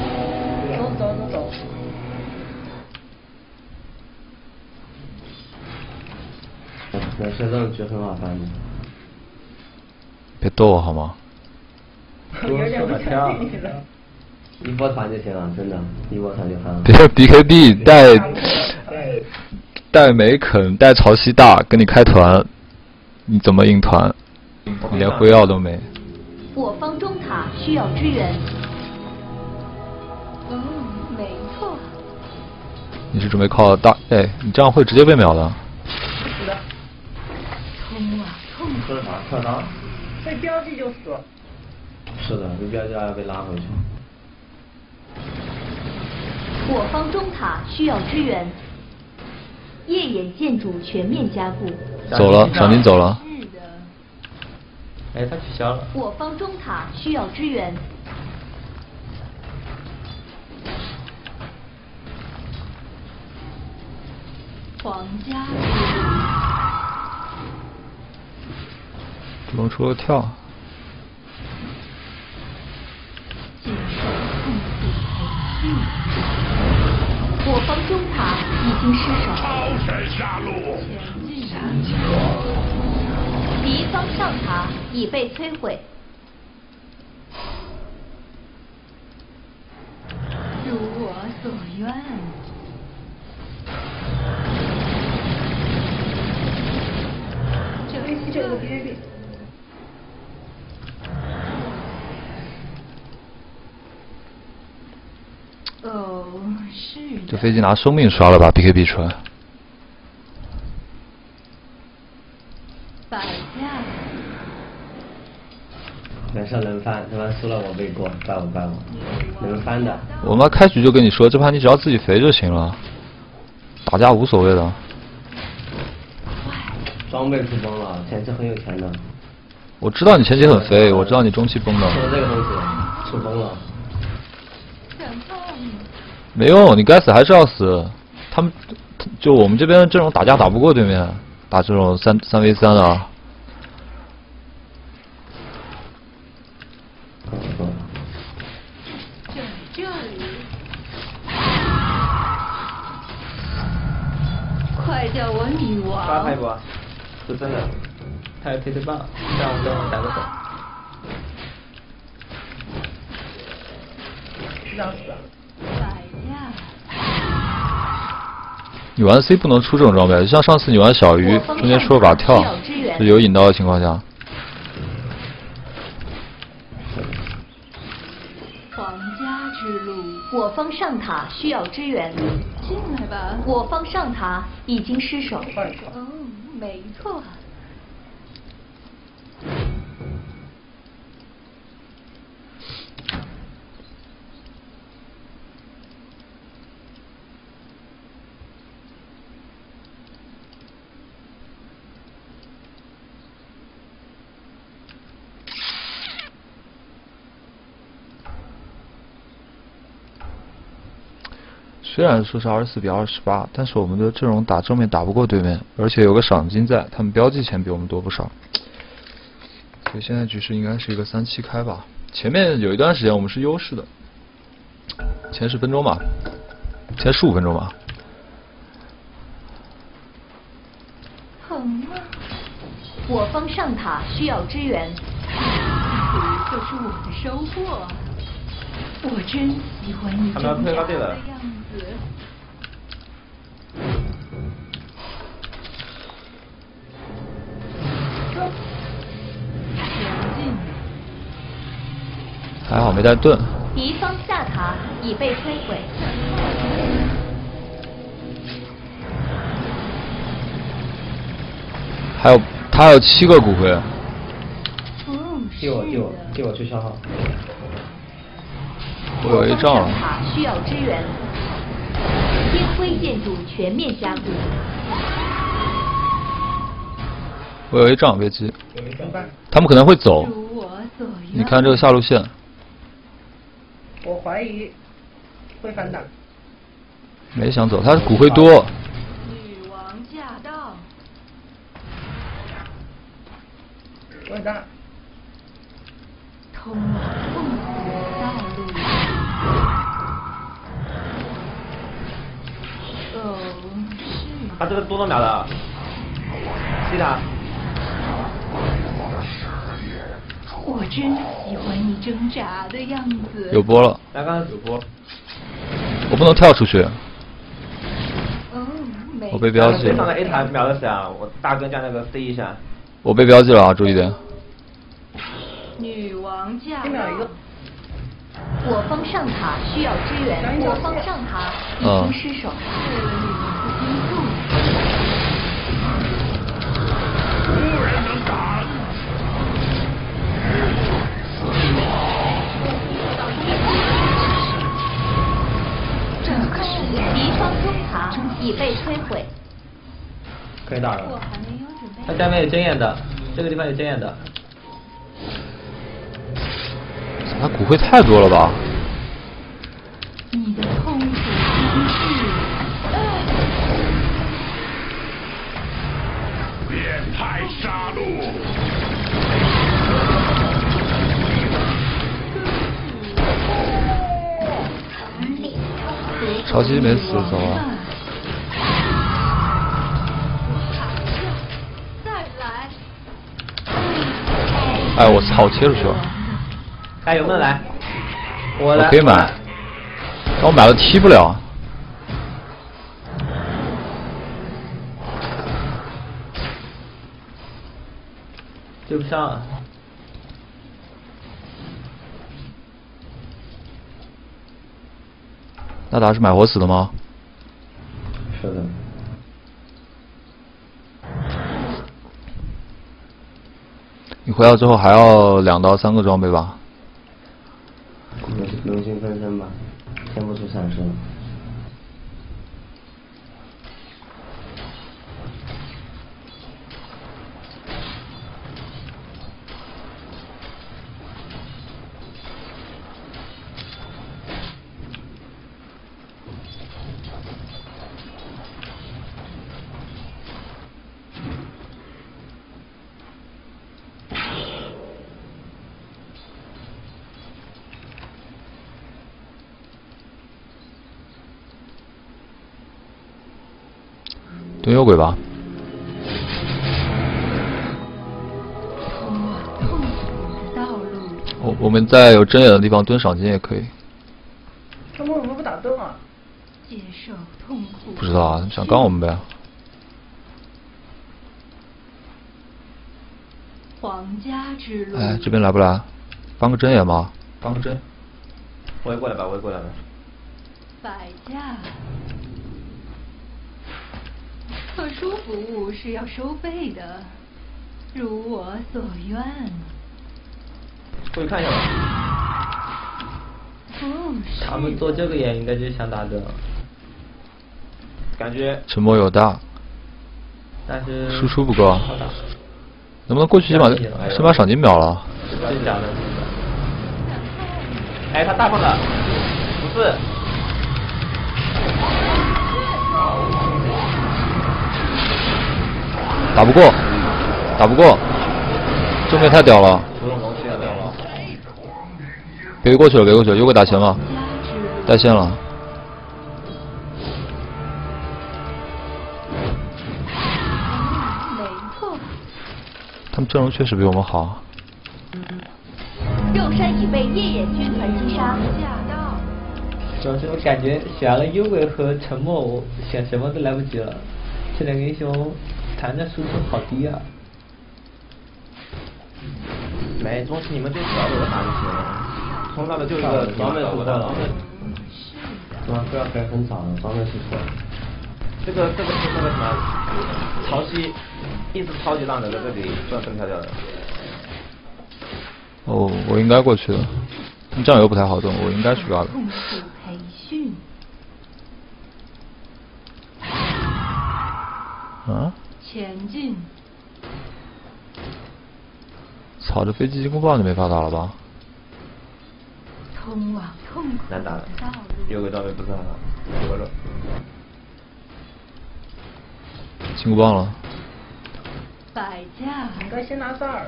Speaker 7: 走走走。
Speaker 5: 那现在局很好翻的。
Speaker 2: 别逗我好吗？
Speaker 7: 有点不相信你了。
Speaker 5: 一波团就行了，真的，一波团就翻了。
Speaker 2: 别 BKB 带带梅肯带潮汐大跟你开团，你怎么硬团？你连辉耀都没。
Speaker 6: 我方中塔需要支援。
Speaker 1: 嗯，没错。
Speaker 2: 你是准备靠大？哎，你这样会直接被秒的。
Speaker 7: 是的。
Speaker 1: 冲啊冲！
Speaker 5: 说啥？跳啥？
Speaker 7: 被标记就死。
Speaker 5: 是的，被标记要被拉回去。
Speaker 6: 我方中塔需要支援。夜眼建筑全面加固。
Speaker 2: 走了，赏金走了。
Speaker 4: 哎，他取消了。
Speaker 6: 我方中塔需要支援。
Speaker 1: 皇家
Speaker 2: 龙出了跳。
Speaker 6: 我方中塔已经失守。
Speaker 8: 超神杀戮。
Speaker 6: 敌方上塔已被摧毁。
Speaker 1: 如我所愿。
Speaker 7: 这这个。
Speaker 1: 哦，是。
Speaker 2: 这飞机拿生命刷了吧 BKB 出来。
Speaker 1: 摆架。
Speaker 5: 没事，能翻，他妈输了我背锅，怪我怪我，能翻的。
Speaker 2: 我妈开局就跟你说，这盘你只要自己肥就行了，打架无所谓的。
Speaker 5: 装备出崩了，前期很有钱的。
Speaker 2: 我知道你前期很肥，我知道你中期崩的。
Speaker 5: 说这个东西出崩了。
Speaker 2: 没用，你该死还是要死。他们就我们这边这种打架打不过对面，打这种三三 v 三的。
Speaker 1: 在这里。快叫我女王！
Speaker 3: 是真的。
Speaker 4: 他有推推棒，让我跟我打个手。
Speaker 7: 让死了。
Speaker 2: 你玩 C 不能出这种装备，就像上次你玩小鱼，中间出了把跳，是有引刀的情况下。
Speaker 6: 皇家之路，我方上塔需要支援。
Speaker 1: 进来吧。
Speaker 6: 我方上塔已经失守。
Speaker 1: 嗯，没错。
Speaker 2: 虽然说是二十四比二十八，但是我们的阵容打正面打不过对面，而且有个赏金在，他们标记钱比我们多不少，所以现在局势应该是一个三七开吧。前面有一段时间我们是优势的，前十分钟吧，前十五分钟吧。
Speaker 6: 疼吗？我方上塔需要支援。
Speaker 1: 这就是我的收获。我真喜欢你这样的样子。
Speaker 2: 还好没带盾。
Speaker 6: 敌方下塔已被摧毁。
Speaker 2: 还有他有七个骨灰。
Speaker 5: 替我替我替我去消耗。
Speaker 2: 我有一仗。
Speaker 6: 了需要支援。天辉建筑全面加固。
Speaker 2: 我有一张飞机。他们可能会走。你看这个下路线。
Speaker 7: 我怀疑会翻档。
Speaker 2: 没想走，他是骨灰多。
Speaker 1: 女王驾到。
Speaker 7: 完蛋。
Speaker 1: 通往是。
Speaker 3: 他这个多少秒了？击他。
Speaker 1: 我真喜欢你挣扎的样子。
Speaker 2: 有波了。
Speaker 3: 来，刚才有波。
Speaker 2: 我不能跳出去。
Speaker 1: 嗯，没。
Speaker 2: 我被标记了。
Speaker 3: 上的 A 塔秒的谁啊？我大哥加那个 C 一下。
Speaker 2: 我被标记了啊，注意点。
Speaker 1: 女王驾
Speaker 7: 一秒一个。
Speaker 6: 我方上塔需要支援，我方上塔已经失守。
Speaker 1: 为
Speaker 8: 能挡。
Speaker 6: 这可是敌方中塔已被摧毁。
Speaker 5: 可以打了。
Speaker 4: 他下面有经验的，这个地方有经验的。
Speaker 2: 他骨灰太多了吧？潮汐没死，走了。哎，我操，我切出去了！
Speaker 4: 还有没有来？我来。
Speaker 2: 我可以买，但我买了踢不了。
Speaker 4: 对不上。
Speaker 2: 那达是买活死的吗？
Speaker 5: 是的。
Speaker 2: 你回来之后还要两到三个装备吧？
Speaker 5: 能能进分身吧，先不出闪身。
Speaker 2: 蹲幽鬼吧。我我们在有针眼的地方蹲赏金也可以。
Speaker 7: 他们为什么不打灯啊？
Speaker 1: 接受痛苦。
Speaker 2: 不知道啊，想刚我们呗。
Speaker 1: 皇家之路。
Speaker 2: 哎，这边来不来？帮个针眼吗，帮个针。
Speaker 3: 我也过来吧，我也过来吧。
Speaker 1: 百家。特殊服务是要收费的，如我所愿。
Speaker 3: 过去看一下吧。
Speaker 4: 他们做这个也应该就想打的。
Speaker 3: 感觉。
Speaker 2: 沉默有大。
Speaker 4: 但是。
Speaker 2: 输出不够。能不能过去先把先把赏金秒了？
Speaker 4: 真假的？
Speaker 3: 哎，他大放了，不是。
Speaker 2: 打不过，打不过，正面太屌了。别过去了，别过去了，又给打钱了，带线了。他们阵容确实比我们好。
Speaker 6: 肉山已被夜眼军团击杀。
Speaker 4: 主要是我感觉选了幽鬼和沉默，我选什么都来不及了。这两个英雄。弹的输出好低啊！
Speaker 3: 没，东西你们就只要给我打就行了。冲到的就一个装备出错了。
Speaker 5: 是吧？不要开很早的装备出错。
Speaker 3: 这个这个是那个什么？潮汐一直超级烂的在这里转蹦跳跳的。
Speaker 2: 哦，我应该过去的。酱油不太好动，我应该去抓的。
Speaker 1: 培训。
Speaker 2: 啊？
Speaker 1: 前进！
Speaker 2: 操，这飞机金箍棒就没法打了吧？
Speaker 1: 通往痛苦
Speaker 3: 难打的，有个装备不是很好，得了。
Speaker 2: 金箍棒了。
Speaker 1: 摆架。
Speaker 7: 应该先拿萨尔。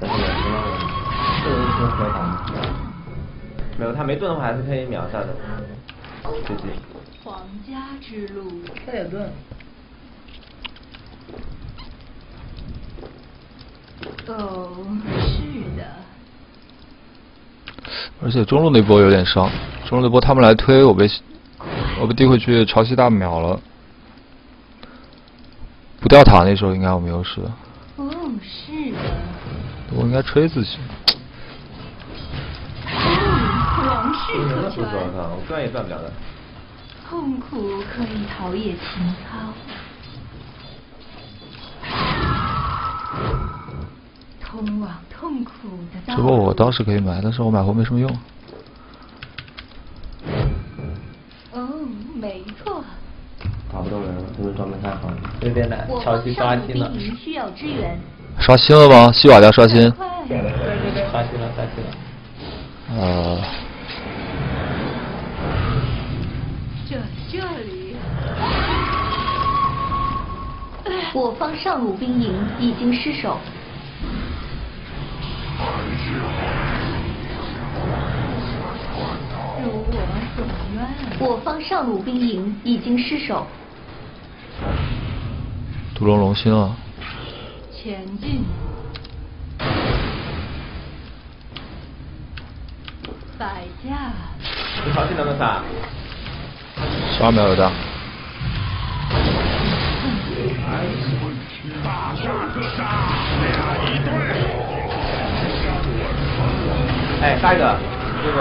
Speaker 5: 但是这人是可以打吗？
Speaker 3: 没有，他没盾的话还是可以秒杀的。飞机。
Speaker 1: 皇家之路。
Speaker 7: 他有盾。
Speaker 1: 哦，是的。
Speaker 2: 而且中路那波有点伤，中路那波他们来推，我被我被递回去，潮汐大秒了。不掉塔那时候应该我们优势。
Speaker 1: 哦，是的。
Speaker 2: 我应该吹自己。
Speaker 1: 王室特权。
Speaker 3: 我赚也赚不了的。
Speaker 1: 痛苦可以陶冶情操。通往痛苦的道
Speaker 2: 路。这波我倒是可以买，但是我买货没什么用。
Speaker 6: 哦，没错。
Speaker 5: 打不动人了，这边装备太好了。
Speaker 4: 有点难，超级刷新了。
Speaker 6: 需要支援。
Speaker 2: 刷新了吗？西瓦加刷新。
Speaker 4: 刷新了，刷新了。
Speaker 2: 呃。
Speaker 1: 这这里。
Speaker 6: 我方上路兵营已经失守。
Speaker 1: 如我所愿。
Speaker 6: 我方上路兵营已经失守。
Speaker 2: 毒龙龙心啊。
Speaker 1: 前进。摆架。
Speaker 3: 你好，技能的啥？
Speaker 2: 十二秒有的。
Speaker 8: 大杀特杀，俩一对。
Speaker 3: 哎，下一个，这回。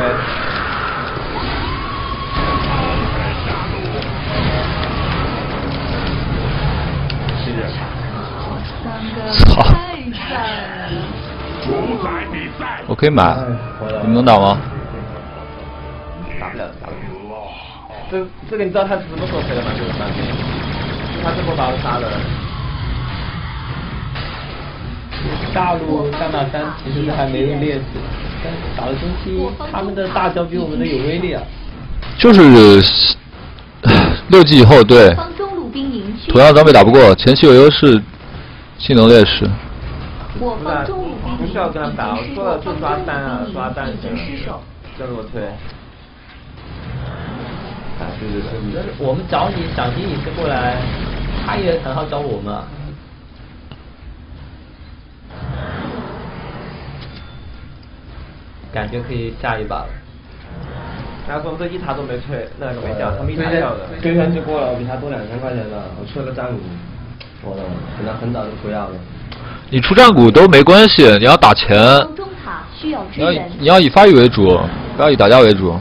Speaker 3: 谢谢。
Speaker 2: 操！我可以买，你们能打吗？
Speaker 3: 打不了，打不了。这这个你知道他是什么时候配的吗？这个他这波把我杀了。
Speaker 4: 大陆三打三其实还没有劣势，但是打了中期，他们的大招比我们的有威力啊。
Speaker 2: 就是六级以后对，同样装备打不过，前期有优势，技能劣势。
Speaker 6: 我方中路
Speaker 3: 不需要跟他打，我说了就抓单啊，抓单
Speaker 6: 就行了。
Speaker 3: 跟着我推。
Speaker 4: 啊，对对对，我们找你想听你是过来，他也很好找我们。感觉可以下一把了。
Speaker 3: 然后这一塔都没退，那个没掉，他们一塔掉的。
Speaker 5: 推上就过了，我比他多两千块钱了，我出了个战鼓，我的，可能很早就不要了。
Speaker 2: 你出战鼓都没关系，你要打钱。你要你要以发育为主，不要以打架为主。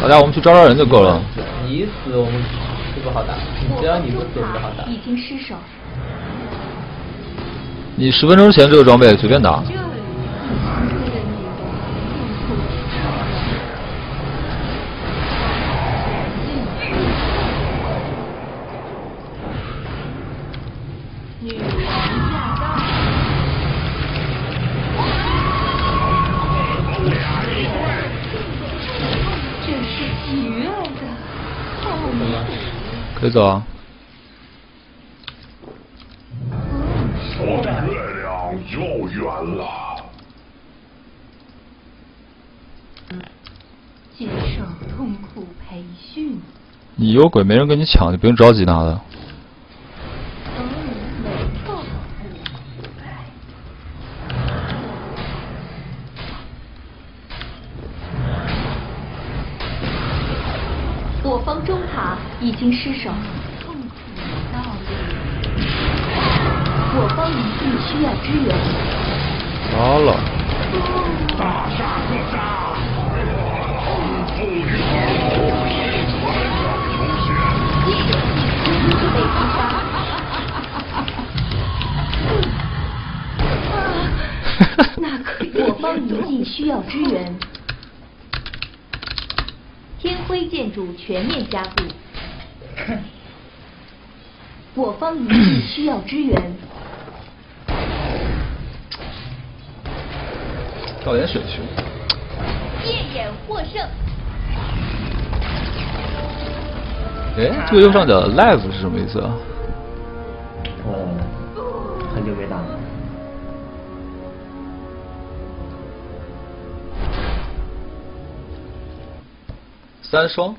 Speaker 2: 大家我们去招招人就够了。
Speaker 4: 你死我们就不好打，只要你不死我们就好打。
Speaker 6: 已经失手。
Speaker 2: 你十分钟前这个装备随便打。可以走啊！你有鬼，没人跟你抢，就不用着急拿的。
Speaker 6: 全面加固，我方一定 需要支援。
Speaker 2: 倒点水去。
Speaker 6: 夜眼获胜。
Speaker 2: 哎，这个右上角的 live 是什么意思啊？
Speaker 5: 我很久没打了。
Speaker 2: 三双，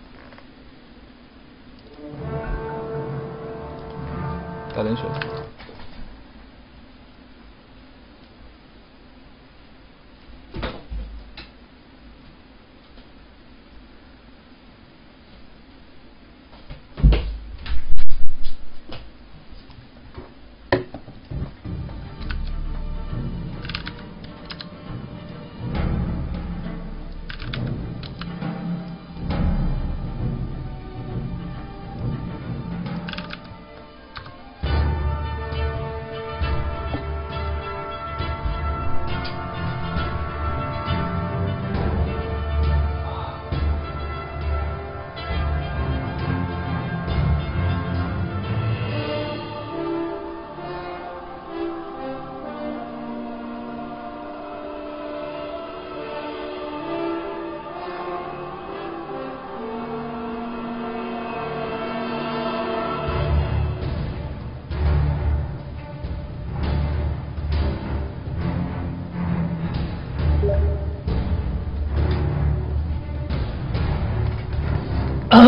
Speaker 2: 倒点水。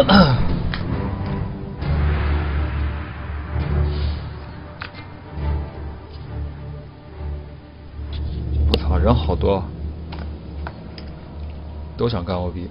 Speaker 2: 我操，人好多，都想干 OB。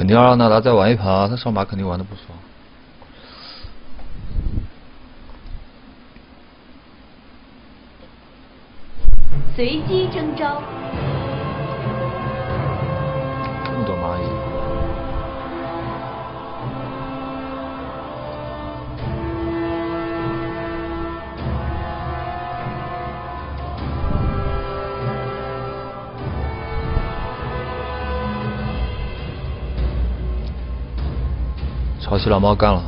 Speaker 2: 肯定要让纳达再玩一盘啊！他上把肯定玩的不爽。
Speaker 6: 随机征召。
Speaker 2: 潮汐狼猫干了。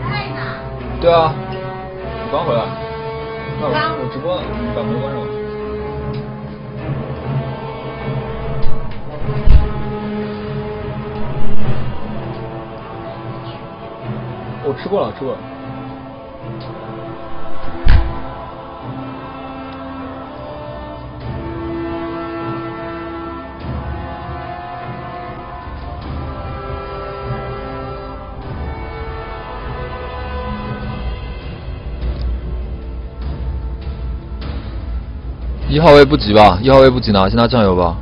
Speaker 10: 在呢。
Speaker 2: 对啊，我刚回来。那我我直播呢，你把门关上。我吃过了，吃过了。一号位不急吧，一号位不急拿，先拿酱油吧。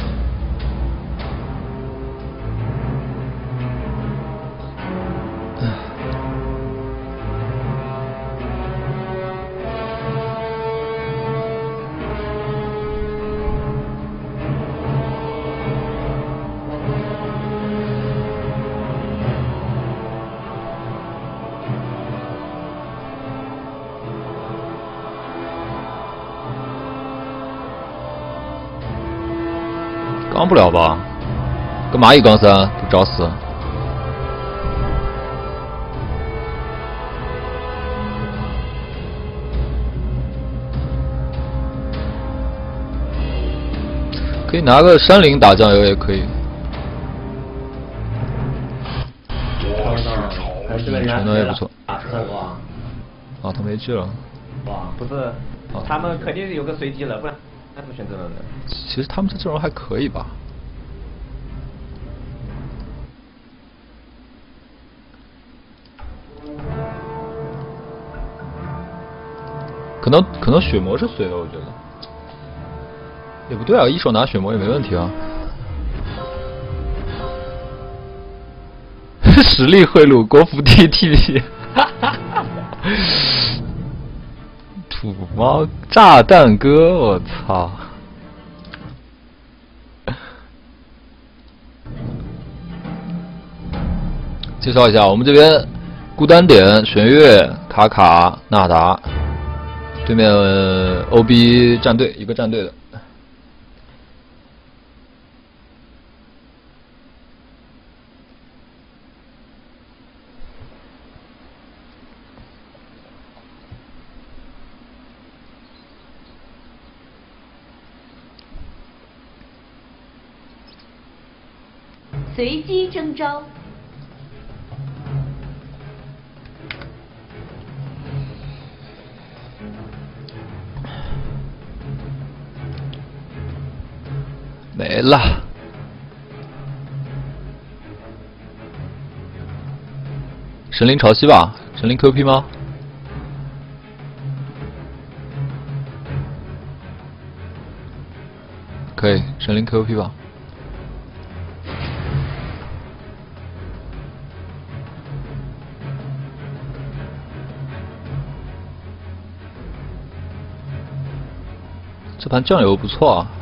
Speaker 2: 了吧？干嘛一杠三不找死。可以拿个山林打酱油也可以。全都也不错。
Speaker 5: 啊？
Speaker 2: 啊，他没去了。
Speaker 5: 哇，
Speaker 3: 不是，他们肯定是有个随机了，不然他不选这种人。
Speaker 2: 其实他们这阵容还可以吧？可能可能血魔是随的，我觉得。也不对啊，一手拿血魔也没问题啊。实力贿赂国服 TTP，土猫炸弹哥，我操！介绍一下，我们这边孤单点、玄月、卡卡、纳达，对面 OB 战队一个战队的。
Speaker 6: 随机征召。
Speaker 2: 了。神灵潮汐吧？神灵 QP 吗？可以，神灵 QP 吧。这盘酱油不错啊。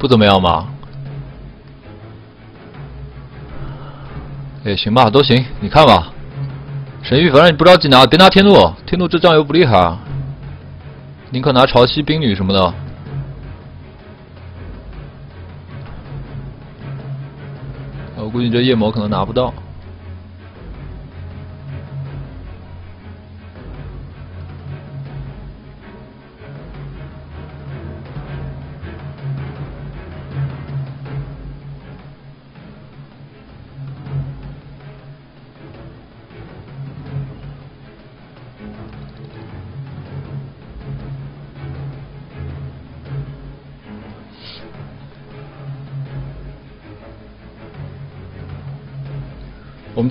Speaker 2: 不怎么样吧？也行吧，都行，你看吧。神域，反正你不着急拿，别拿天怒，天怒这酱油不厉害啊。宁可拿潮汐冰女什么的。我估计这夜魔可能拿不到。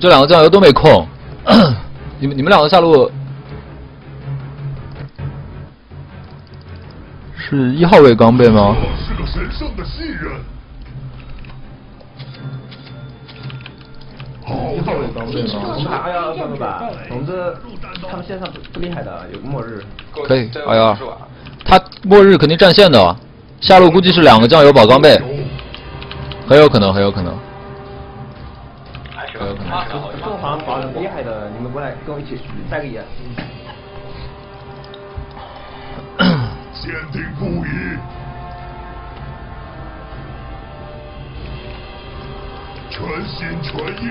Speaker 2: 们这两个酱油都没空，你们你们两个下路是一号位刚被吗？
Speaker 8: 是个神圣的信任。
Speaker 3: 一号位刚被吗？我们打二幺二算了吧，我们这他们线上不不厉害的，有个末日。
Speaker 2: 可以二幺二，他末日肯定占线的，下路估计是两个酱油保刚被，很有可能，很有可能。
Speaker 3: 厉害的，你们过来跟我一起带个野。
Speaker 8: 坚定不移，全心全意。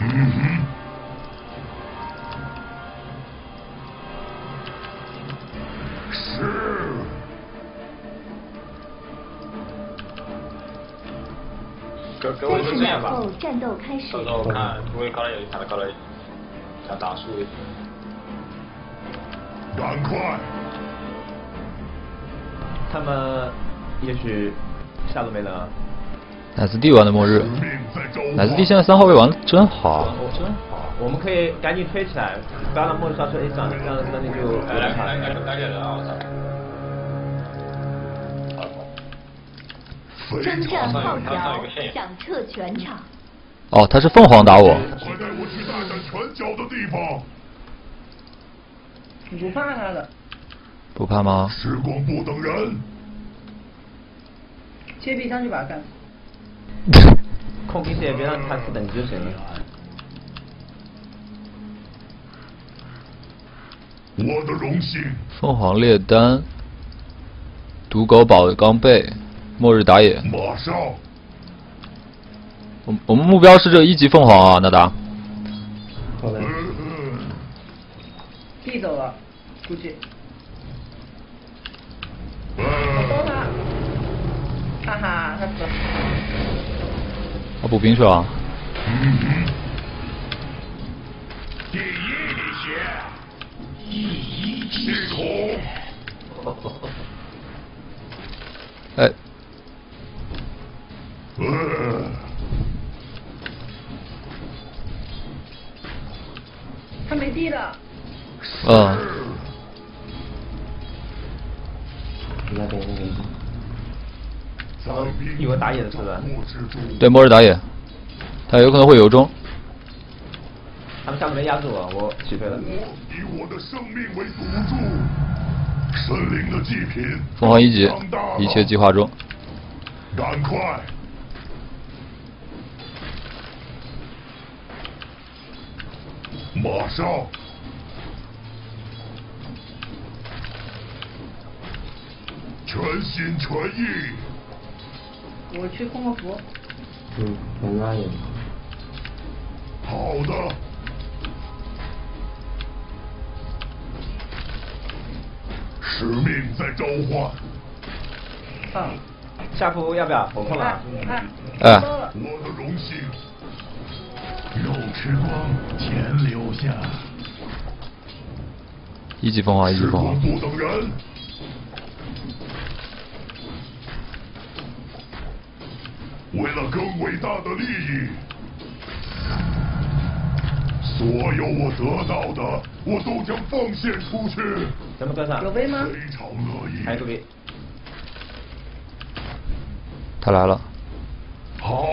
Speaker 8: 嗯哼。
Speaker 6: 战斗开始。
Speaker 10: 到时候我看不会搞了有看到搞了想打输的。
Speaker 8: 赶快！
Speaker 3: 他们也许下路没人。
Speaker 2: 奶子弟玩的末日，奶子弟现在三号位玩的真好。
Speaker 3: 真好，我们可以赶紧推起来，不要让末日刷出 A 上，这样那你就。
Speaker 10: 来来来来来人啊！我操！
Speaker 6: 征战号角响彻全场。
Speaker 2: 哦，他是凤凰打我。
Speaker 8: 快带我去大展拳脚的地方。
Speaker 7: 你不怕他的？
Speaker 2: 不怕吗？
Speaker 8: 时光不等人。
Speaker 7: 切壁上去把他干。
Speaker 3: 控兵线别让他出等级就行了。
Speaker 8: 我的荣幸。
Speaker 2: 凤凰列丹，毒狗宝钢背。末日打野，
Speaker 8: 马上。
Speaker 2: 我我们目标是这一级凤凰啊，那达。
Speaker 5: 好嘞。
Speaker 7: B 走了，估计。我刀他，哈哈，他死了。
Speaker 2: 他补兵去了。
Speaker 8: 第一血，一一系统。
Speaker 3: 一个打野的是吧？
Speaker 2: 对，末日打野，他有可能会有中。
Speaker 3: 他们下面没压住我，我起飞了。
Speaker 8: 以我的生命为赌注，森林的祭品。
Speaker 2: 凤凰一级，一切计划中。
Speaker 8: 赶快！马上！全心全意。
Speaker 7: 我去控个符。
Speaker 5: 嗯，很拉人。
Speaker 8: 好的。使命在召唤。
Speaker 7: 啊。
Speaker 3: 下铺要不要？我控了。
Speaker 2: 哎。
Speaker 8: 我的荣幸。肉吃光，钱留下。
Speaker 2: 一级风华，一级风华。
Speaker 8: 不等人。为了更伟大的利益，所有我得到的，我都将奉献出去。
Speaker 3: 咱们跟上。
Speaker 7: 有杯吗？
Speaker 8: 非常乐意。
Speaker 3: 还有杯。
Speaker 2: 他来了。
Speaker 8: 好。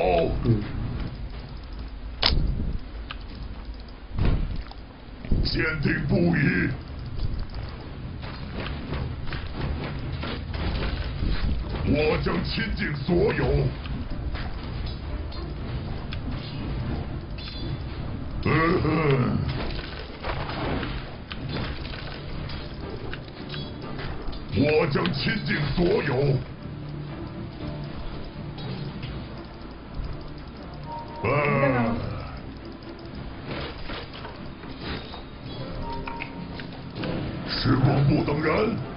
Speaker 8: 坚定不移。我将倾尽所有。我将倾尽所有。嗯。时光不等人。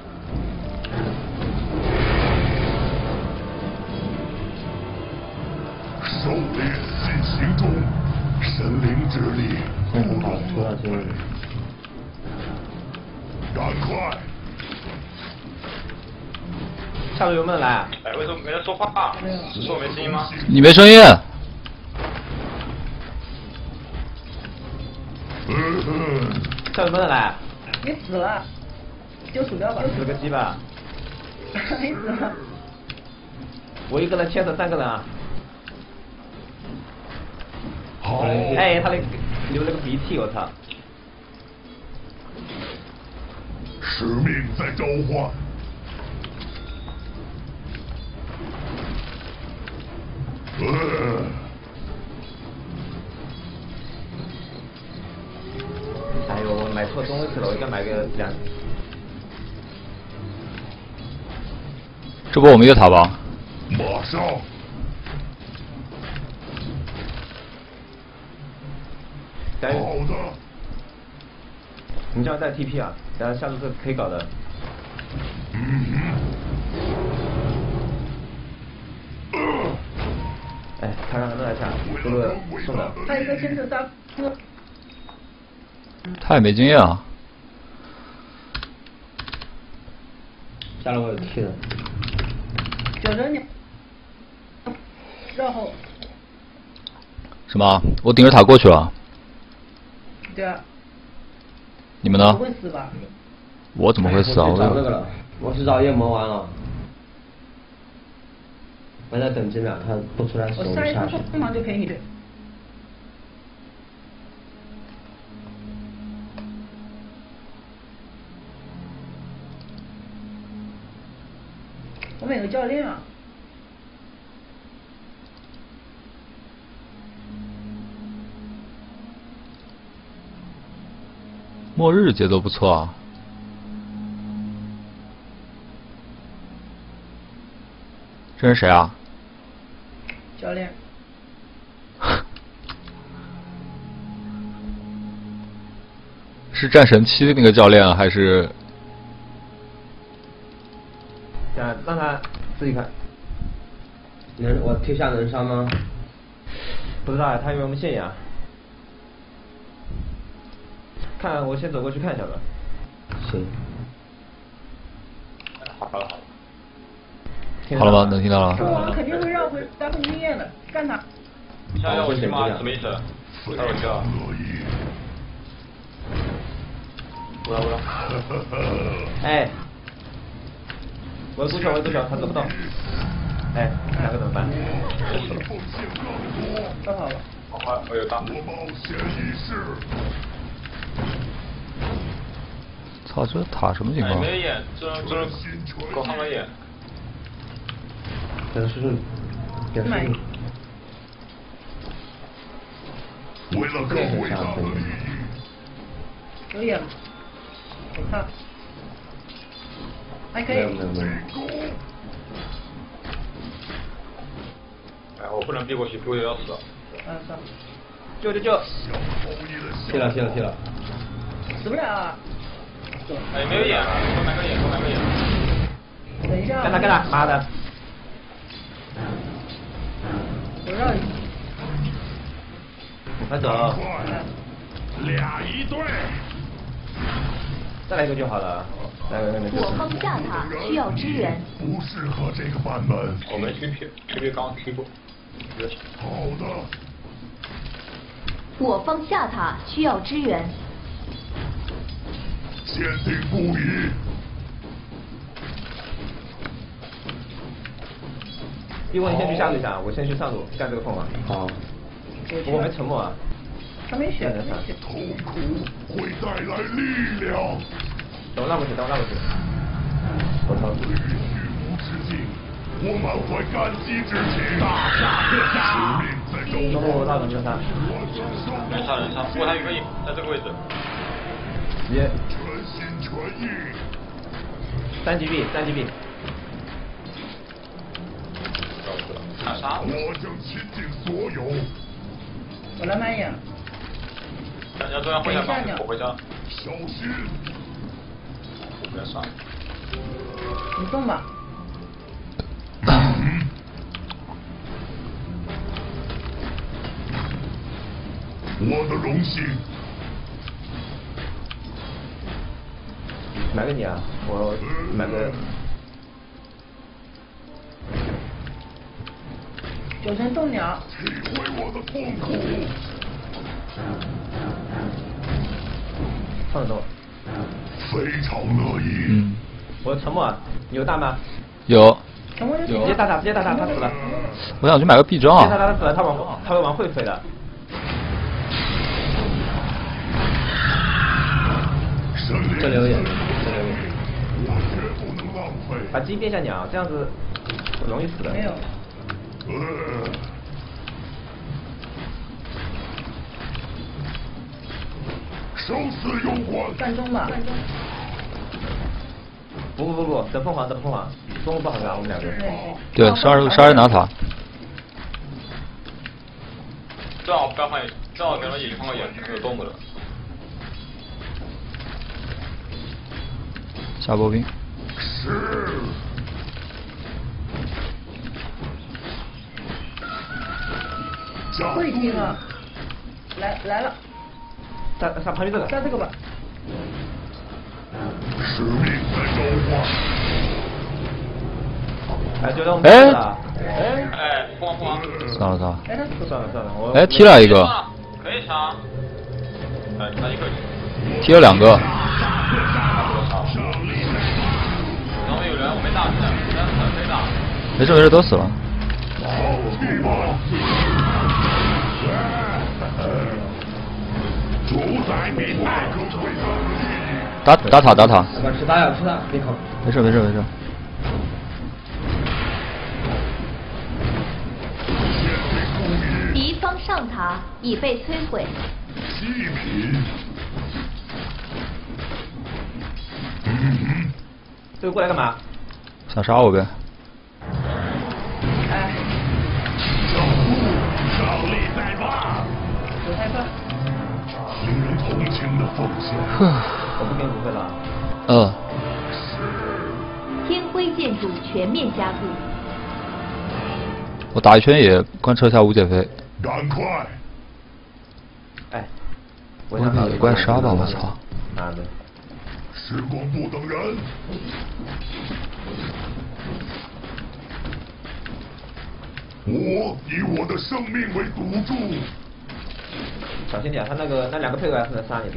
Speaker 3: 下路有没有来？
Speaker 10: 哎，为什么没人说话？是我没声音吗？
Speaker 2: 你没声音。
Speaker 3: 下路有没有来？
Speaker 7: 你死了，丢鼠标吧。
Speaker 3: 死个鸡巴！
Speaker 7: 你死了。
Speaker 3: 我一个人牵着三个人啊。
Speaker 8: 好。
Speaker 3: 哎，他那流了个鼻涕，我操！
Speaker 8: 使命在召唤。
Speaker 3: 哎呦，我买错东西了，我应该买个两。
Speaker 2: 这波我们越塔吧？
Speaker 8: 马上。
Speaker 3: 好
Speaker 8: 的。
Speaker 3: 你这样带 TP 啊？然后下路是可以搞的。个送的。
Speaker 7: 他一个牵手三个。
Speaker 2: 他也没经验啊。
Speaker 5: 下了我有气了。
Speaker 7: 小人你，然后。
Speaker 2: 什么？我顶着塔过去了。
Speaker 7: 对啊。
Speaker 2: 你们呢？
Speaker 7: 不会死吧？
Speaker 2: 我怎么会死啊？
Speaker 5: 我找那个了，我是找夜魔完了。我在等几秒，他不出来时我
Speaker 7: 下去。我匆忙就陪你的。我没有教练啊。
Speaker 2: 末日节奏不错啊。这是谁啊？
Speaker 7: 教练。
Speaker 2: 是战神七那个教练还是？
Speaker 3: 让让他自己看。
Speaker 5: 能我贴下能杀吗？
Speaker 3: 不知道啊，他有没有线呀？看，我先走过去看一下吧。
Speaker 5: 行。
Speaker 10: 好了。
Speaker 2: 好了好了吗？能听到了。
Speaker 7: 我肯定会绕回单控经验的，干他。
Speaker 10: 想要我行吗？什么意思？开玩笑。不要不要。
Speaker 3: 哎。我要督桥，我要督桥，他走不到。哎，两个怎么办？
Speaker 7: 太好了。
Speaker 10: 好，我有大。
Speaker 2: 操，这塔什么情况？
Speaker 10: 没眼，这这搞他们眼。
Speaker 5: 但是，也是。
Speaker 8: 为了更伟大的利
Speaker 7: 益。可以了，我看。还可以。
Speaker 10: 哎，我不能避过去，避过去要死。
Speaker 7: 嗯，算了。
Speaker 3: 救救救！
Speaker 5: 谢了谢了谢了。
Speaker 7: 死不了啊！
Speaker 10: 哎，没有眼，多买个眼，多买个眼。
Speaker 7: 等一下。
Speaker 3: 干他干他，妈的！
Speaker 7: 我让你。
Speaker 3: 快走。
Speaker 8: 俩一队。
Speaker 3: 再来一个就好了。来来来来。
Speaker 6: 我方下塔需要支援。
Speaker 8: 不适合这个版本。
Speaker 10: 我们 TP，TP 刚踢过。
Speaker 8: 好的。
Speaker 6: 我方下塔需要支援。
Speaker 8: 坚定不移。
Speaker 3: 一会你先去下路一下，我先去上路干这个凤凰。
Speaker 5: 好。
Speaker 3: 我没沉默啊。
Speaker 7: 他没血，
Speaker 3: 没
Speaker 7: 没血。
Speaker 8: 痛苦会带来力量。
Speaker 3: 等我拉过去，等我拉过去。我操！
Speaker 8: 对于虚无之境，我满怀感激之情。大厦特杀，使命在
Speaker 3: 等
Speaker 8: 周
Speaker 3: 我拉过去他。
Speaker 10: 人杀人杀，他有个影，在这个位置。
Speaker 3: 直接
Speaker 8: 全心全意。
Speaker 3: 三级 B，三 GB。
Speaker 10: 看杀。
Speaker 8: 我将倾尽所有。
Speaker 7: 我来慢眼。
Speaker 10: 大家都要回家吧，我回家。
Speaker 8: 小心。
Speaker 10: 我不要算了。
Speaker 7: 你动吧。
Speaker 8: 我的荣幸。
Speaker 3: 买给你啊，我买个。
Speaker 7: 九成动鸟。
Speaker 8: 体会我的痛苦。
Speaker 3: 放得动。
Speaker 8: 非常乐意。
Speaker 2: 嗯。
Speaker 3: 我沉默，你有大吗？
Speaker 2: 有。
Speaker 3: 直接打他，直接打他，他死了。
Speaker 2: 我想去买个臂章啊。
Speaker 3: 直接打他，他死了，他往他会往会飞的。
Speaker 5: 这留言，
Speaker 8: 这留言。我绝不能浪费。
Speaker 3: 把鸡变下鸟，这样子容易死的。
Speaker 7: 没有。
Speaker 8: 呃。生死攸关。
Speaker 7: 半钟吧。
Speaker 3: 不不不不，等凤凰，等凤凰，中路不好干，我们两个。
Speaker 2: 对，十二十二拿塔。
Speaker 10: 正好不要换，正好给了野放个眼，没有动的了。
Speaker 2: 下波兵。
Speaker 8: 是。
Speaker 7: 会听啊！来来了。
Speaker 3: 杀杀旁边这个。
Speaker 7: 杀这个吧。
Speaker 8: 使命在召唤。
Speaker 3: 哎，就让我们
Speaker 2: 哎
Speaker 3: 哎。
Speaker 2: 算了算了。
Speaker 7: 哎，
Speaker 3: 他算了算了，我。
Speaker 2: 哎，踢了一个。
Speaker 10: 可以抢。哎，那一个。
Speaker 2: 踢了两个。
Speaker 10: 然后有人，我没打死，但是没打。
Speaker 2: 没事没事，都死了。
Speaker 8: 主宰比赛。
Speaker 2: 打打塔打塔。
Speaker 5: 我吃吃他，别口。
Speaker 2: 没事没事没事。
Speaker 6: 敌方上塔已被摧毁。
Speaker 8: 祭品。
Speaker 3: 这个过来干嘛？
Speaker 2: 想杀我呗。
Speaker 7: 哎。
Speaker 8: 上路，上力在望。
Speaker 7: 有害怕。
Speaker 8: 情的奉献。
Speaker 3: 我不给你会了。
Speaker 2: 呃。
Speaker 6: 天辉建筑全面加固。
Speaker 2: 我打一圈也贯彻一下无解飞。
Speaker 8: 赶快！
Speaker 3: 哎，
Speaker 2: 我想野怪杀吧，我操！
Speaker 3: 妈的！
Speaker 8: 时光不等人。我以我的生命为赌注。
Speaker 3: 小心点，他那个那两个配合还是能杀你的，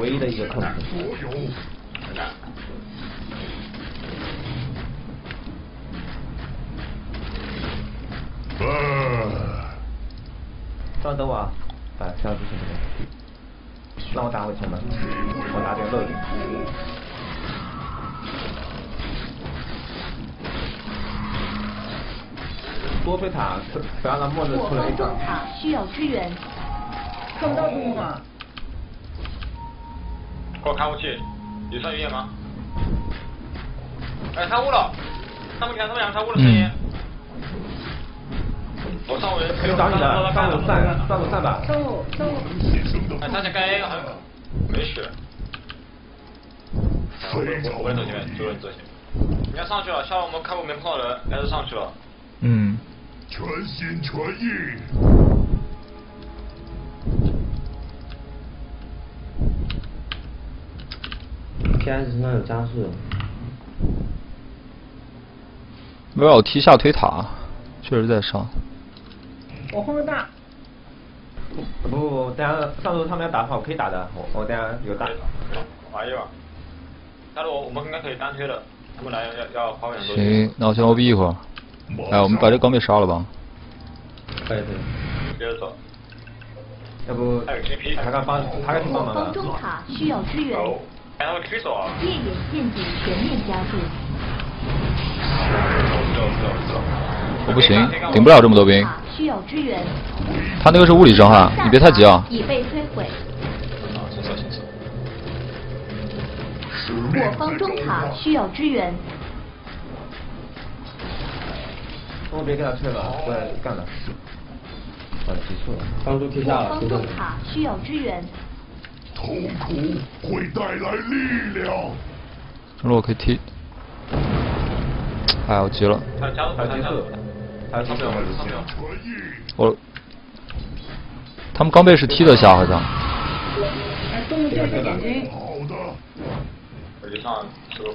Speaker 3: 唯一的一个控制。
Speaker 8: 所有。呃。
Speaker 3: 稍等我啊，哎，下次行不行，让我打回城门，我打点漏多菲塔，不要让末日出来一个。
Speaker 6: 塔需要支援。
Speaker 7: 看不到中吗？
Speaker 10: 给我看武器，有上有眼吗？哎，上雾了，他们看他们两个上雾的声音。我上午
Speaker 3: 可以找你的，上午散，上午散吧。
Speaker 7: 上午上午。
Speaker 10: 哎，他想干 A 还没血。我我走前面，主任走前面。你要上去了，下午我们开过没碰到人，还是上去了。
Speaker 2: 嗯。
Speaker 8: 全心全意。
Speaker 5: PS 身上有加速的。
Speaker 2: 没有踢下推塔，确实在上。
Speaker 7: 我后面大。
Speaker 3: 不不不，等下上周他们要打的话，我可以打的，我我等下有大。
Speaker 10: 哎呀，但是我我们应该可以单推的，他们来要要花很多。
Speaker 2: 行，那我先 OB 一会儿。哎，我们把这钢被杀了吧。
Speaker 5: 可以可以。
Speaker 10: 接着走。
Speaker 3: 要不他刚帮他刚去帮
Speaker 6: 我
Speaker 3: 忙了。
Speaker 6: 方中塔需要支援，
Speaker 10: 哎，他会推手啊！
Speaker 6: 夜眼剑组全面加注。
Speaker 2: 我不行，顶不了这么多兵。
Speaker 6: 需要支援，
Speaker 2: 他那个是物理伤害，你别太急啊。
Speaker 6: 已被摧毁。我方中塔需要支援，
Speaker 3: 我别给他退了，过来干了。啊，结束了。
Speaker 5: 帮助踢下了，
Speaker 6: 我方塔需要支援，
Speaker 8: 痛苦会带来力量。
Speaker 2: 如果可以踢，哎，我急了，
Speaker 10: 他加入，他加入，
Speaker 3: 他是
Speaker 10: 上不了，上不了。
Speaker 8: 传译，
Speaker 2: 我他们刚被是踢得下，好像。
Speaker 7: 哎，动物就是眼睛，
Speaker 8: 好的，
Speaker 10: 我就上这个。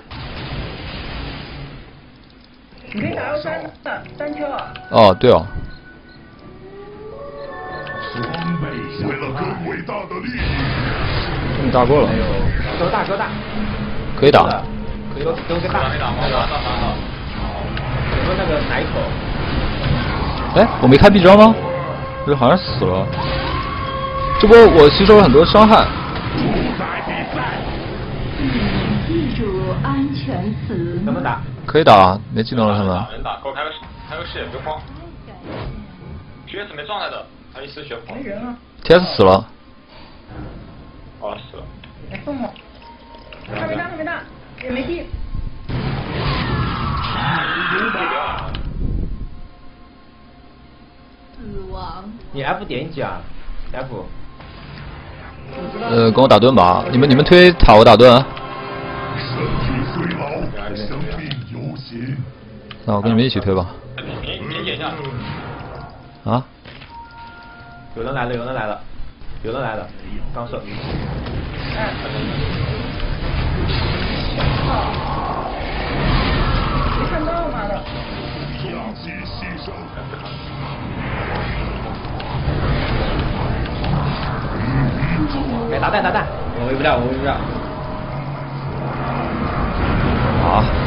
Speaker 7: 你可以打到单单单挑啊。
Speaker 2: 哦，对哦，
Speaker 8: 为了。更伟大。的利益。
Speaker 2: 你打过了
Speaker 3: 还，有给我打给我打，
Speaker 2: 可以打。
Speaker 3: 可以给我给我个打，
Speaker 10: 没打，没打，打打打。
Speaker 3: 给我那个奶口。
Speaker 2: 哎，我没开臂招吗？这好像死了。这波我吸收了很多伤害。
Speaker 1: 安全词。
Speaker 3: 能不能打？
Speaker 2: 可以打啊，没技能了他们。
Speaker 10: 能打，给我开个开个视野，别慌。血是没状态的，他一丝血跑。
Speaker 7: 没人啊
Speaker 2: ，TS 死了，
Speaker 10: 哦，死了。
Speaker 7: 来送我。他没大，他没大，也没地。
Speaker 1: 死亡。
Speaker 3: 你 F 点一下，F。
Speaker 2: 呃，跟我打盾吧，你们你们推塔，我打盾。
Speaker 8: 身
Speaker 2: 那我跟你们一起推吧。
Speaker 10: 你你点一下。
Speaker 2: 啊？
Speaker 3: 有人来了，有人来了，有人来了，刚射。
Speaker 7: 哎，没看到妈的。
Speaker 3: 哎，打蛋打蛋。
Speaker 5: 我围不了，我围不了。
Speaker 2: 啊？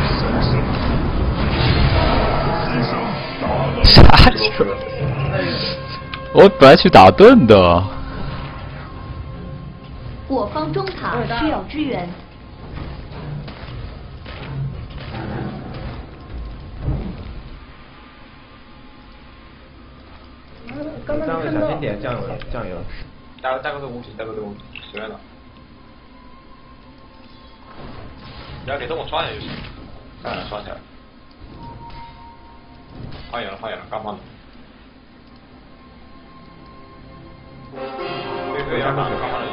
Speaker 2: 啥球？我本来去打盾的。
Speaker 6: 我方中塔需要支援，
Speaker 7: 刚刚看到
Speaker 3: 小心。点，酱油酱油。
Speaker 10: 带个带个这武器，带个这武器，随便的。你要给这我刷下就行，刷起来。放眼了，放眼了，刚放的。对对，要刚刚放的。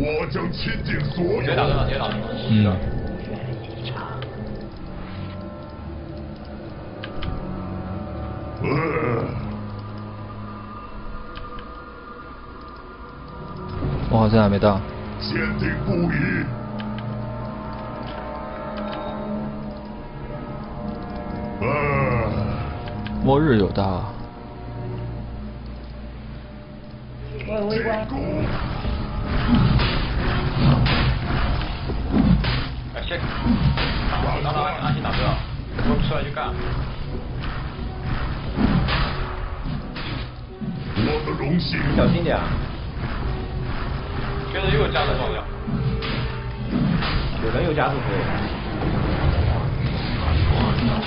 Speaker 8: 我将倾尽所有。
Speaker 10: 别打断了，直接打了。
Speaker 2: 嗯。
Speaker 8: 呃，
Speaker 2: 我好像还没到。
Speaker 8: 坚定不移。
Speaker 2: 末日有大。
Speaker 7: 我有微光。
Speaker 10: 哎，先打，打打安安心打不了，我出来就干。
Speaker 8: 我的荣幸。
Speaker 3: 小心点啊！
Speaker 10: 觉得又有加的重要。
Speaker 3: 有人有加速可以。
Speaker 1: 你要把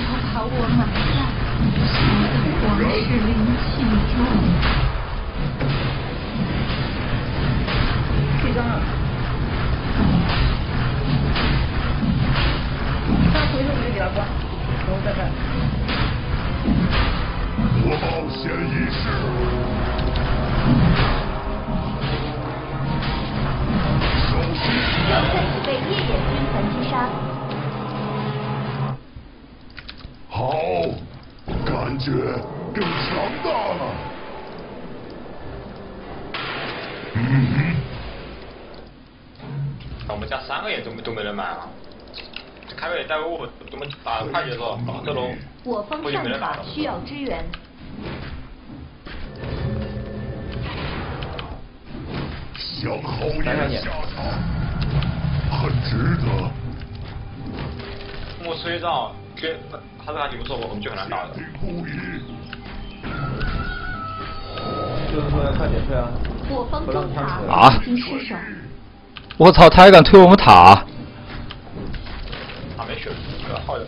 Speaker 1: 我埋在皇室灵气中。
Speaker 7: 退张了。他回头我就给他关，然后再干。
Speaker 8: 我冒险一试。手势。
Speaker 6: 人再次被夜眼军团击杀，
Speaker 8: 好，感觉更强大了。嗯
Speaker 10: 我们家三个人都没都没人买啊！这开尾带个五，怎么打快节奏？这龙
Speaker 6: 我方上塔需要支援，
Speaker 8: 想好也下场，很值得。
Speaker 10: 木吹照跟他这个还挺不错，我们就很难打的。
Speaker 3: 就是说要快点退啊！
Speaker 6: 我方中塔
Speaker 2: 啊我操，他还敢推我们塔？
Speaker 10: 啊，没血，这个好的。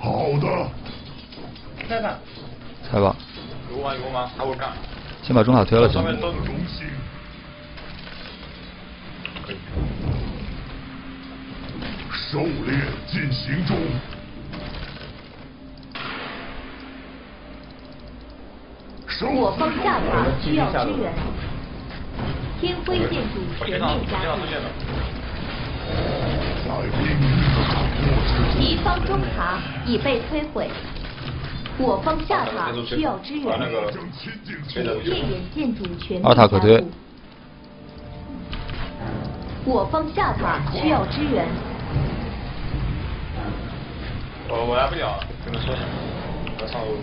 Speaker 8: 好的，
Speaker 7: 来吧，
Speaker 2: 开吧，
Speaker 10: 有吗？有吗？他会干。
Speaker 2: 先把中塔推了行
Speaker 10: 上。面都
Speaker 8: 荣幸。
Speaker 10: 可以。
Speaker 8: 狩猎进行中。
Speaker 6: 我方下塔，需要支援，天辉建筑全，面加固，敌方中塔已被摧毁，我方下塔需要支援，
Speaker 10: 把那个
Speaker 8: 正亲近
Speaker 10: 谁的
Speaker 6: 夜眼建筑全面
Speaker 2: 二塔可推，
Speaker 6: 我方下塔需要支援，
Speaker 10: 我我来不了，跟他说一下，我上路。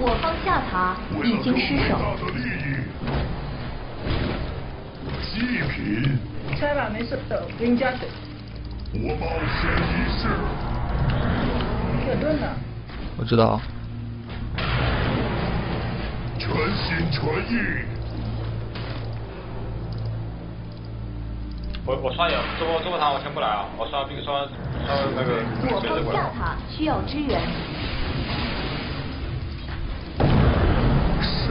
Speaker 6: 我方下塔已经失守
Speaker 8: 祭品，
Speaker 7: 拆吧，没事的，我给你加水。
Speaker 8: 我冒险一试。
Speaker 7: 铁盾呢？
Speaker 2: 我知道，
Speaker 8: 全心全意，
Speaker 10: 我我刷野，这波这波塔我先不来啊，我刷兵刷刷那个
Speaker 6: 我
Speaker 10: 谁的过来。
Speaker 6: 方下塔需要支援，
Speaker 8: 是。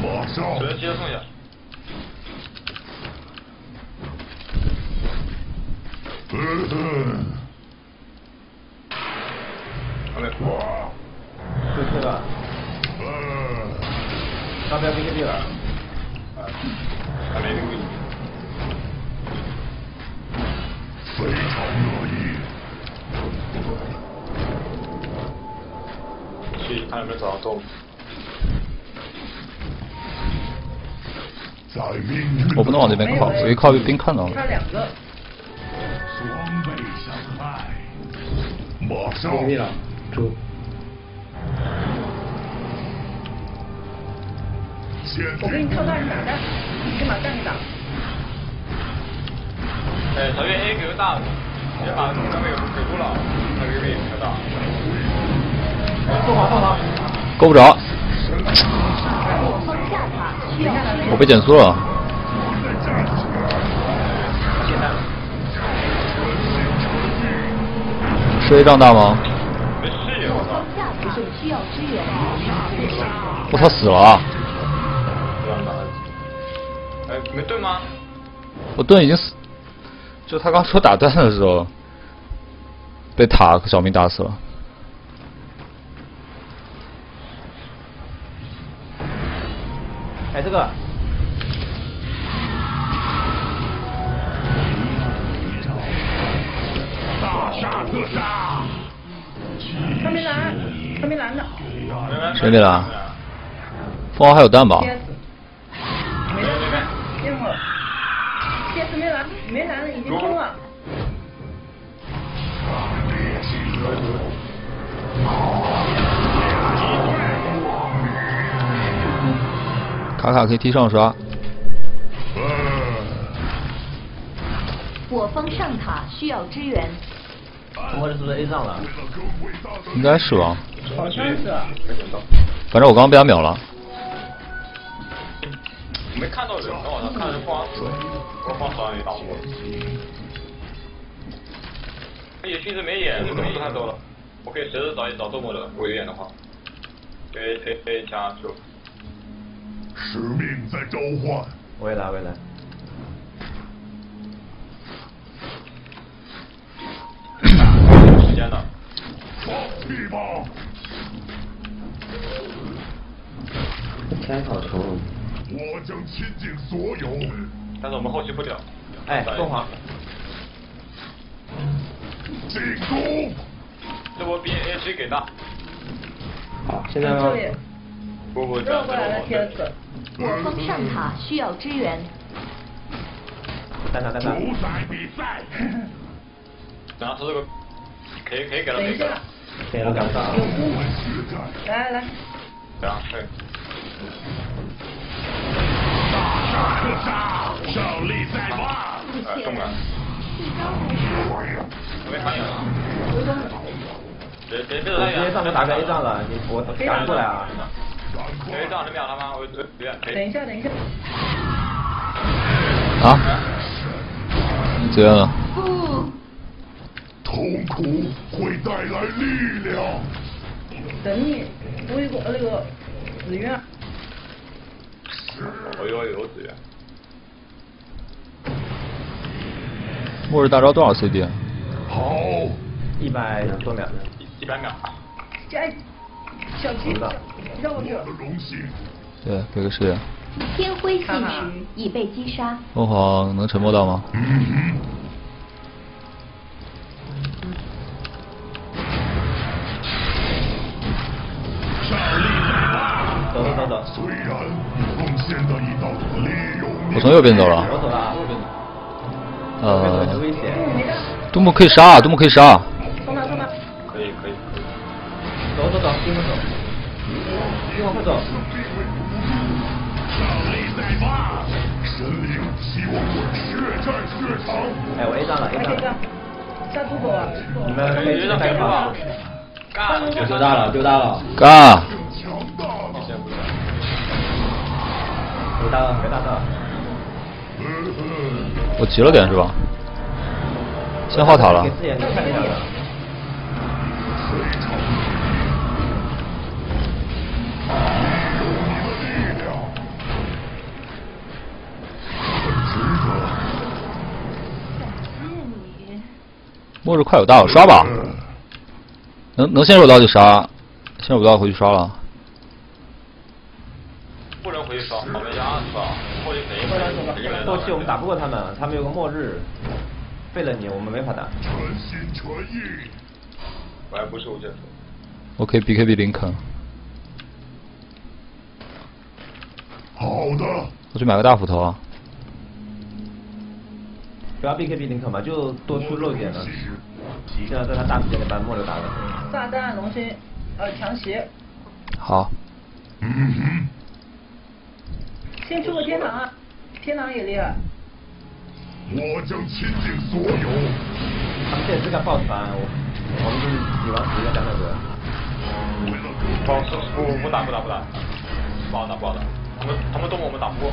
Speaker 8: 马上，
Speaker 10: 只能接着送下。
Speaker 8: 嗯哼，
Speaker 10: 好嘞。
Speaker 8: 哇，
Speaker 3: 退退了，
Speaker 8: 嗯，
Speaker 3: 要不要 BKB 了？
Speaker 10: 啊，还没兵。
Speaker 8: 非常乐意。
Speaker 10: 去看有没有找到
Speaker 2: 我不能往这边靠，我一靠被兵看到了。
Speaker 7: 他两个，
Speaker 8: 双倍伤害，马上，
Speaker 5: 封闭了，猪。
Speaker 7: 我给你跳弹打的，你先把弹给打。
Speaker 10: 哎，小月 A 给个大的，别把那个给住了，那个 B 可大。
Speaker 3: 凤凰凤凰，
Speaker 2: 够不着，
Speaker 6: 我
Speaker 2: 被减速了。是 A 仗大吗？
Speaker 10: 没视野，
Speaker 6: 我
Speaker 10: 我操
Speaker 6: 方！下塔需要支援，
Speaker 2: 我操，死了
Speaker 10: 没盾吗？
Speaker 2: 我盾已经死，就他刚说打断的时候，被塔和小明打死了。
Speaker 3: 哎这个，
Speaker 8: 大杀特杀，
Speaker 7: 他没蓝，他没蓝的
Speaker 2: 谁没蓝？凤凰还有蛋吧？
Speaker 7: 没蓝，了已经通了。
Speaker 2: 卡卡可以踢上刷，
Speaker 8: 嗯，
Speaker 6: 我方上塔需要支援，
Speaker 3: 我是不是 A 上了？
Speaker 2: 应该是吧？
Speaker 7: 好像是啊。
Speaker 2: 反正我刚刚被他秒了。
Speaker 10: 我没看到人，我好像看着放水，我放手上也打我。野区是没眼，这东西太多了，我可以随时找找动物的，我有眼的话，可以可以可以加就。
Speaker 8: 使命在召唤，
Speaker 3: 我也来我也来，
Speaker 10: 有时间的，
Speaker 8: 放屁吧！
Speaker 5: 天好穷，
Speaker 8: 我将倾尽所有，
Speaker 10: 但是我们后期不了。
Speaker 3: 哎凤凰，
Speaker 8: 进攻！
Speaker 10: 这波 B A G 给大，
Speaker 5: 好，现在吗
Speaker 7: 这？里
Speaker 10: 不不，
Speaker 7: 绕过来了天子。
Speaker 6: 我方上塔需要支援，
Speaker 3: 蛋塔蛋塔，
Speaker 8: 主宰比赛，
Speaker 10: 然后他这个可以可以给了
Speaker 7: 等一下
Speaker 10: 可以给了，，
Speaker 5: 给个。
Speaker 7: 来来来，
Speaker 10: 对啊，
Speaker 8: 杀，胜利在望。
Speaker 10: 呃，中了。我没反应了。别别别走太远。
Speaker 3: 我直接上面打个 A 仗了，你我赶过来啊
Speaker 10: ！A 仗能秒他吗？我。
Speaker 7: 等一下，等一下。
Speaker 2: 啊？这样了。
Speaker 8: 痛苦会带来力量。
Speaker 7: 等你补一个那个紫苑。
Speaker 10: 我有有资源。
Speaker 2: 末日大招多少 CD 啊？
Speaker 8: 好。
Speaker 3: 一百多秒。
Speaker 10: 一百秒。
Speaker 7: 这小鸡，让我的。
Speaker 8: 荣幸。
Speaker 2: 对，给个视野。
Speaker 6: 天辉信使已被击杀。
Speaker 2: 凤凰能沉默到吗？
Speaker 3: 走
Speaker 2: 从右边走了。
Speaker 3: 我走了，右边走。
Speaker 2: 呃。
Speaker 3: 很危险。
Speaker 2: 杜牧可以杀，杜牧可以杀。
Speaker 7: 冲他冲他。
Speaker 10: 可以可以。
Speaker 3: 走走走，跟我走。跟我快走。
Speaker 8: 胜利在望，神灵希望我血战血场。
Speaker 3: 哎，我 A 上了，A 上了。
Speaker 7: 下渡口啊！
Speaker 3: 你们可以开开吧。
Speaker 10: 干！
Speaker 5: 丢大了，丢大了。
Speaker 2: 干！
Speaker 3: 没大到，没大到。
Speaker 2: 我急了点是吧？先画塔了。末日快有大了，刷吧。能能先手到就杀，先手不到回去刷了。
Speaker 10: 期
Speaker 3: 我们打不过他们，他们有个末日，废了你，我们没法打。
Speaker 8: 全心全意。
Speaker 10: 我还不是我这。
Speaker 2: OK BKB 林肯。
Speaker 8: 好的。
Speaker 2: 我去买个大斧头啊。
Speaker 3: 不要 BKB 林肯嘛，就多出肉点了。现在在他大时间里把末日打了。
Speaker 7: 炸弹龙心，呃强袭。
Speaker 2: 好。
Speaker 8: 嗯哼。
Speaker 7: 先出个天堂啊！天堂也厉害。
Speaker 8: 我将倾尽所有。
Speaker 3: 他们这次敢抱团，我我们就是女王十个两百多。
Speaker 10: 不不不打不打不打，不好打不好打。他们他们动我们打不过。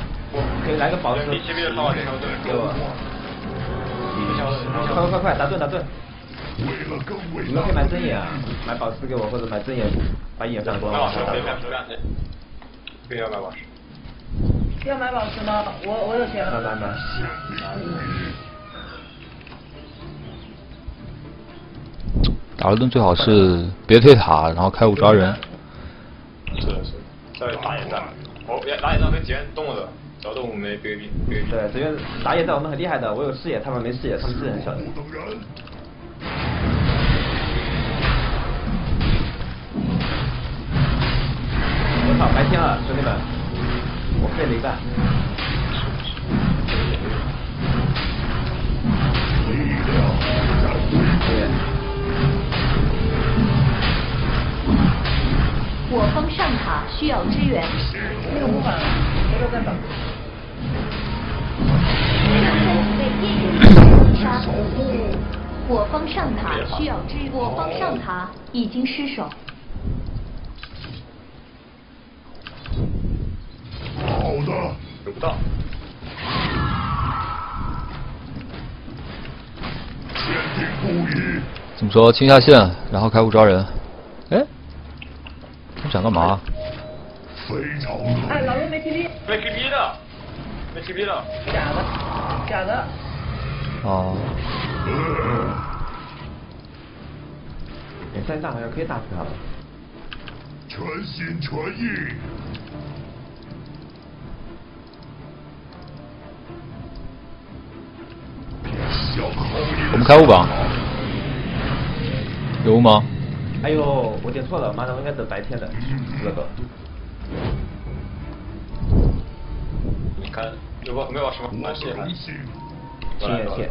Speaker 3: 可以来个保持。
Speaker 10: 第七个烧完这条盾
Speaker 3: 给我。快快快快打盾打盾！你们可以买针眼啊，买宝石给我，或者买针眼，把眼放光。
Speaker 10: 买宝石，可以买手两件。必须要买宝石。
Speaker 7: 要买宝石吗？我我有钱。
Speaker 3: 买买买。
Speaker 2: 打了盾最好是别推塔，然后开五抓人。
Speaker 10: 是的是，在打野战，我打野战跟敌人动的，小动物没别别别。
Speaker 3: 对，这边打野战我们很厉害的，我有视野，他们没视野，他们视野很小的。我操，白天了，兄弟们，我废了一半。
Speaker 8: 力量在
Speaker 3: 对。
Speaker 6: 我方上塔需要支援。
Speaker 7: 那个模板，回头再打。
Speaker 6: 被。我方上塔需要支援，我方上塔已经失守。
Speaker 8: 好的。
Speaker 10: 得不到。
Speaker 8: 坚定不移。
Speaker 2: 怎么说？清下线，然后开户抓人。哎，他想干嘛？
Speaker 8: 非常。
Speaker 7: 哎，老罗没 TP。
Speaker 10: 没 TP 的，没 TP 的。
Speaker 7: 假的，假的。
Speaker 2: 哦。
Speaker 3: 点三大好像可以打死他了。
Speaker 8: 全心全意。
Speaker 2: 我们开五吧，有雾吗？
Speaker 3: 哎呦，我点错了，妈的，我应该等白天的，这个。
Speaker 10: 你看，有个没有什么满血？
Speaker 3: 青眼线。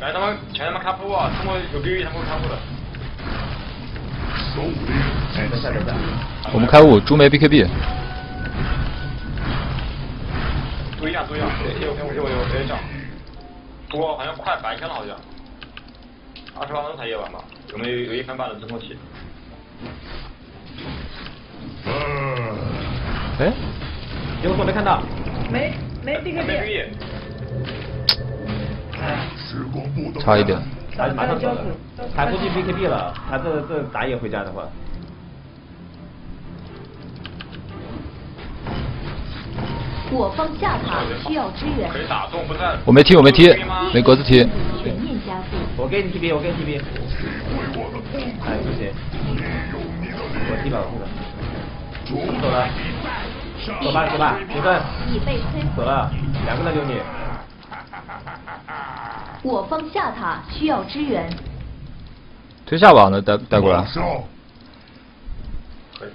Speaker 10: 来，他们全他妈开铺啊！他们有 BB，他们开铺的。
Speaker 2: 我们开雾，朱梅 BKB。
Speaker 10: 注意一下，注意一下，有有有有有有讲，不过好像快白天了，好像二十八分才夜晚吧？有没有有一分半的真空期？
Speaker 2: 哎，
Speaker 3: 结果说没看到，
Speaker 7: 没没
Speaker 8: BKB，
Speaker 2: 差一点。
Speaker 3: 他马上走了，还不进 BKB 了，他这这打野回家的话，
Speaker 6: 我方下塔需要支援。
Speaker 10: 可，以打中不在。
Speaker 2: 我没踢，我没踢，没格子踢。
Speaker 6: 全面加速。
Speaker 3: 我给你 T B，我给你 T B 哎不行，我踢吧我踢吧，走了，走吧走吧，别分，
Speaker 6: 已被摧毁。
Speaker 3: 走了，两个人留你，
Speaker 6: 我方下塔需要支援，
Speaker 2: 推下吧，那带带过来。
Speaker 8: 上，
Speaker 10: 可以。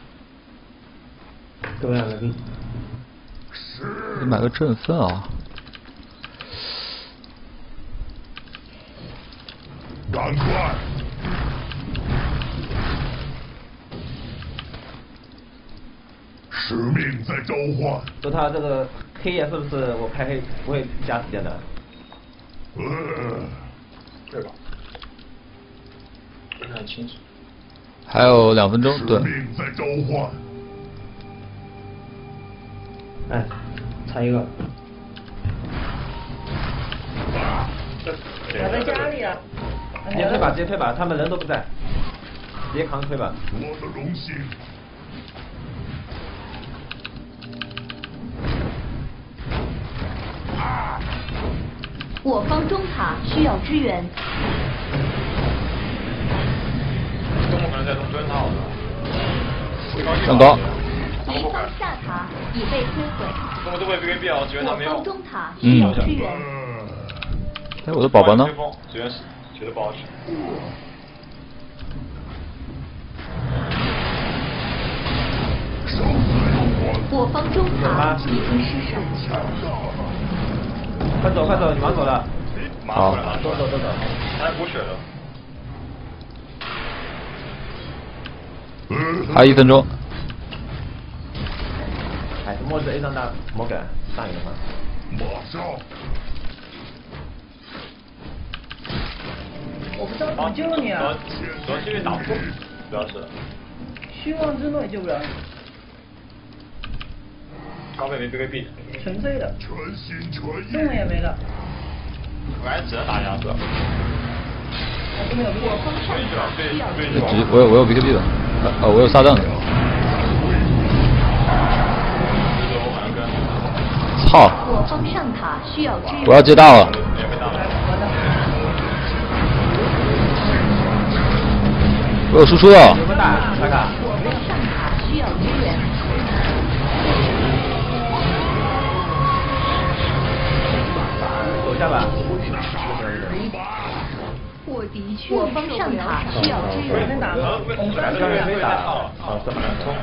Speaker 5: 给我两个币。
Speaker 2: 你买个振奋啊！
Speaker 8: 赶快！使命在召唤。
Speaker 3: 说他这个黑夜是不是我开黑不会加时间的？
Speaker 8: 呃，
Speaker 10: 对吧？不是很清楚。
Speaker 2: 还有两分钟，对。
Speaker 8: 命在召唤。
Speaker 5: 哎，差一个。
Speaker 7: 我在家里啊。
Speaker 3: 直接推吧，直接推吧，他们人都不在，直接扛推吧。
Speaker 8: 我的荣幸。
Speaker 6: 我方中塔需要支援，
Speaker 10: 中午可能在中蹲套的。
Speaker 2: 上高。
Speaker 6: 敌方下塔已被摧毁，
Speaker 10: 中午都被 BKB 了，支援他
Speaker 6: 我
Speaker 10: 没有
Speaker 6: 方。中塔需要支援，
Speaker 2: 哎，我的宝宝呢
Speaker 10: 吹？风，支援绝对不好使。
Speaker 6: 我方中塔已经失守，
Speaker 3: 快走快走，你忙走了，
Speaker 10: 马上过来，马上
Speaker 3: 走走走走。
Speaker 10: 还补血的。
Speaker 2: 还有一分钟。
Speaker 3: 哎，末日 A 上大魔改上一个话，
Speaker 8: 马上。
Speaker 7: 我不知道怎么救你啊！
Speaker 10: 主要是因为打不过，主要是。
Speaker 7: 虚妄之怒也救不了你，
Speaker 10: 高费没 BKB，
Speaker 7: 纯粹的，
Speaker 8: 全心全意。
Speaker 7: 中了也没了，
Speaker 10: 我还只能打压是吧？
Speaker 7: 我都没有力。
Speaker 6: 我
Speaker 2: 有我有 BKB 的，啊啊我有撒旦的。操！
Speaker 6: 我方上塔需要支援，
Speaker 2: 我要接大了。我有输出的。
Speaker 3: 下吧。
Speaker 1: 我的确
Speaker 6: 我方上塔需要支援，
Speaker 7: 打吗？我们上
Speaker 3: 刚才没打，啊，这么难冲。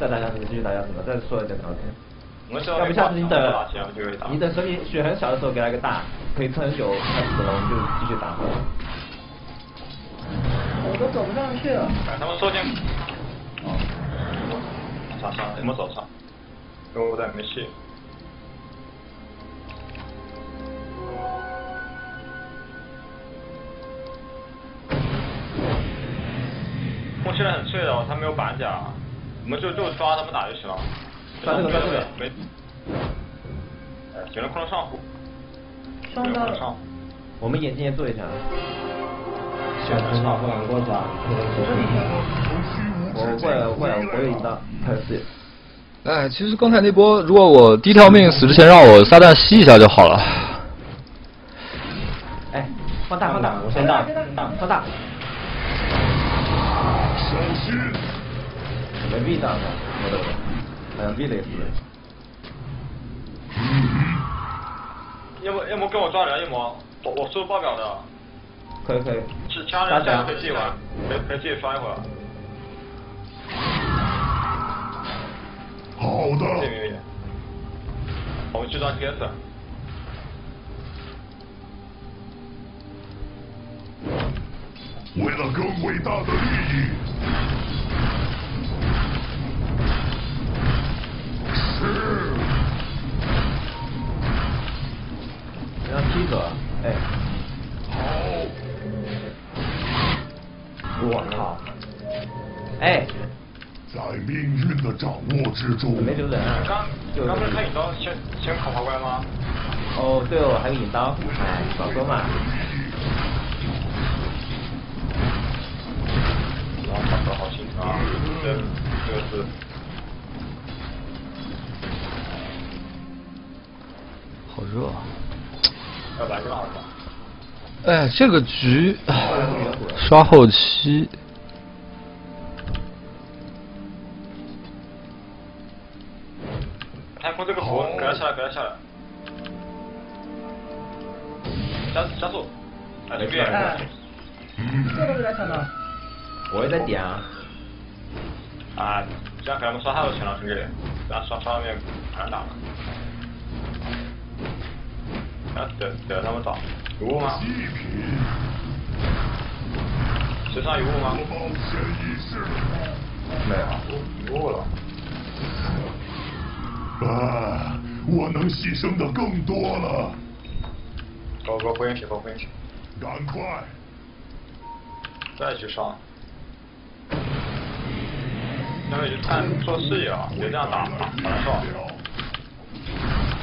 Speaker 3: 再打下子，继续打下子吧，再说一点聊天。要不下次你等。你等手里血很小的时候给他一个大，可以撑很久，他死了我们就继续打。
Speaker 7: 我都走不上去了。
Speaker 10: 他们收件。哦。上上，你们走上。因为我在没戏。我现在很脆的，他没有板甲，我们就就抓他们打就行了。
Speaker 3: 抓这个抓这个
Speaker 10: 没。哎，只能控制上辅。
Speaker 7: 双刀。
Speaker 3: 我们眼睛也做一下。
Speaker 5: 小陈老不敢过抓，
Speaker 3: 我过来过来，我有一刀，开始试。
Speaker 2: 哎，其实刚才那波，如果我第一条命死之前让我撒旦吸一下就好了。
Speaker 3: 哎，放大放大，
Speaker 5: 我先大，
Speaker 3: 放大。
Speaker 8: 小心！
Speaker 3: 没必大的，我的，好像必得死。
Speaker 10: 要么要么跟我抓人，要么我我输入报表的。
Speaker 3: 可以可以。
Speaker 10: 是家人家可以自己玩，可以可以自己刷一会儿。
Speaker 8: 好的。
Speaker 10: 这边有点。我们去抓 G S。
Speaker 8: 为了更伟大的利益。是。
Speaker 3: 让踢走，哎。
Speaker 8: 好。
Speaker 3: 我靠！哎。
Speaker 8: 在命运的掌握之中。
Speaker 3: 没留人啊！
Speaker 10: 刚刚不是开引刀先先烤爬过来吗？
Speaker 3: 哦，对哦，还有引刀，哎，早说嘛。
Speaker 10: 然后他说好心啊，这这是。
Speaker 2: 好热啊！
Speaker 10: 要来个哪
Speaker 2: 个？哎，这个局刷后期。
Speaker 10: 太空这个符，给他下来，给他下来。加加速，哎，这边。
Speaker 7: 这个给他抢到。
Speaker 3: 我也在点啊。
Speaker 10: 啊，这样给他们刷太多钱了，兄弟，这样刷刷面难打了。啊，等等他们找，有雾吗？身上有雾吗？没有，有雾了。
Speaker 8: 啊！我能牺牲的更多了。
Speaker 10: 高高回血，高回血。
Speaker 8: 赶快！
Speaker 10: 再去上。那个就看做视野啊，别这样打，打难受。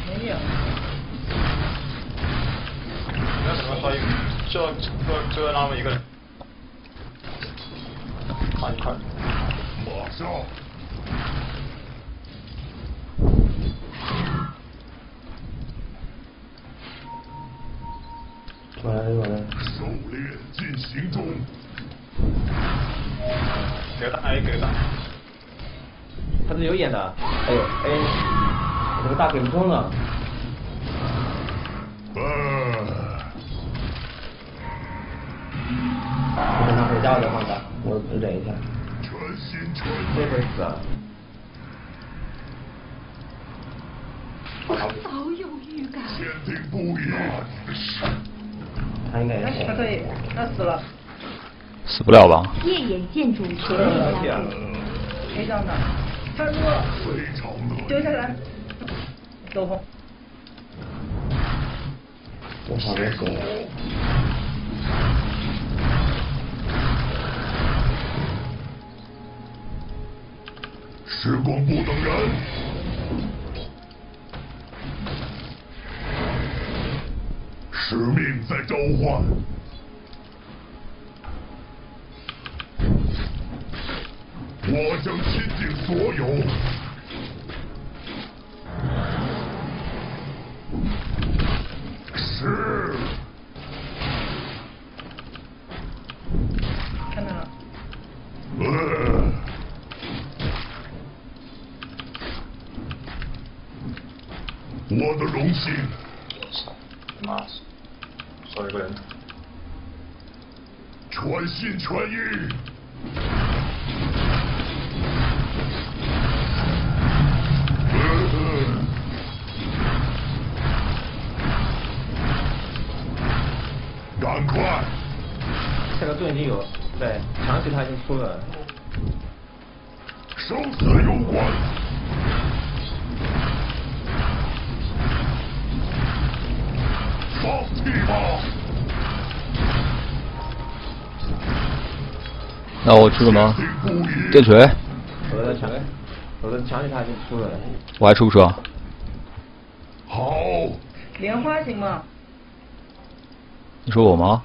Speaker 7: 没有。
Speaker 10: 那怎么说一个？就就就那么一个人。快快！
Speaker 8: 马上。
Speaker 5: 过来过来。
Speaker 8: 狩猎进行中。
Speaker 10: 给他 A 给他。
Speaker 3: 他是有眼的。
Speaker 5: 哎呦 A，这个大给不中了。
Speaker 8: 呃。
Speaker 5: 我等他回家我再放他，我忍一下。
Speaker 8: 全心全意。
Speaker 3: 这会死啊！
Speaker 1: 我早有预感。
Speaker 8: 坚定不移。
Speaker 5: 他应该也
Speaker 7: 他可以，他死了。
Speaker 2: 死不了吧？
Speaker 6: 夜眼建筑全力压制。
Speaker 7: 没伤的，他如果丢下来，走红。
Speaker 5: 我好别死。
Speaker 8: 时光不等人。使命在召唤，我将倾尽所有。
Speaker 2: 那我出什么？电锤。
Speaker 3: 我的强，我的墙里他已经出了。
Speaker 2: 我还出不出？
Speaker 8: 好。
Speaker 7: 莲花行吗？
Speaker 2: 你说我吗？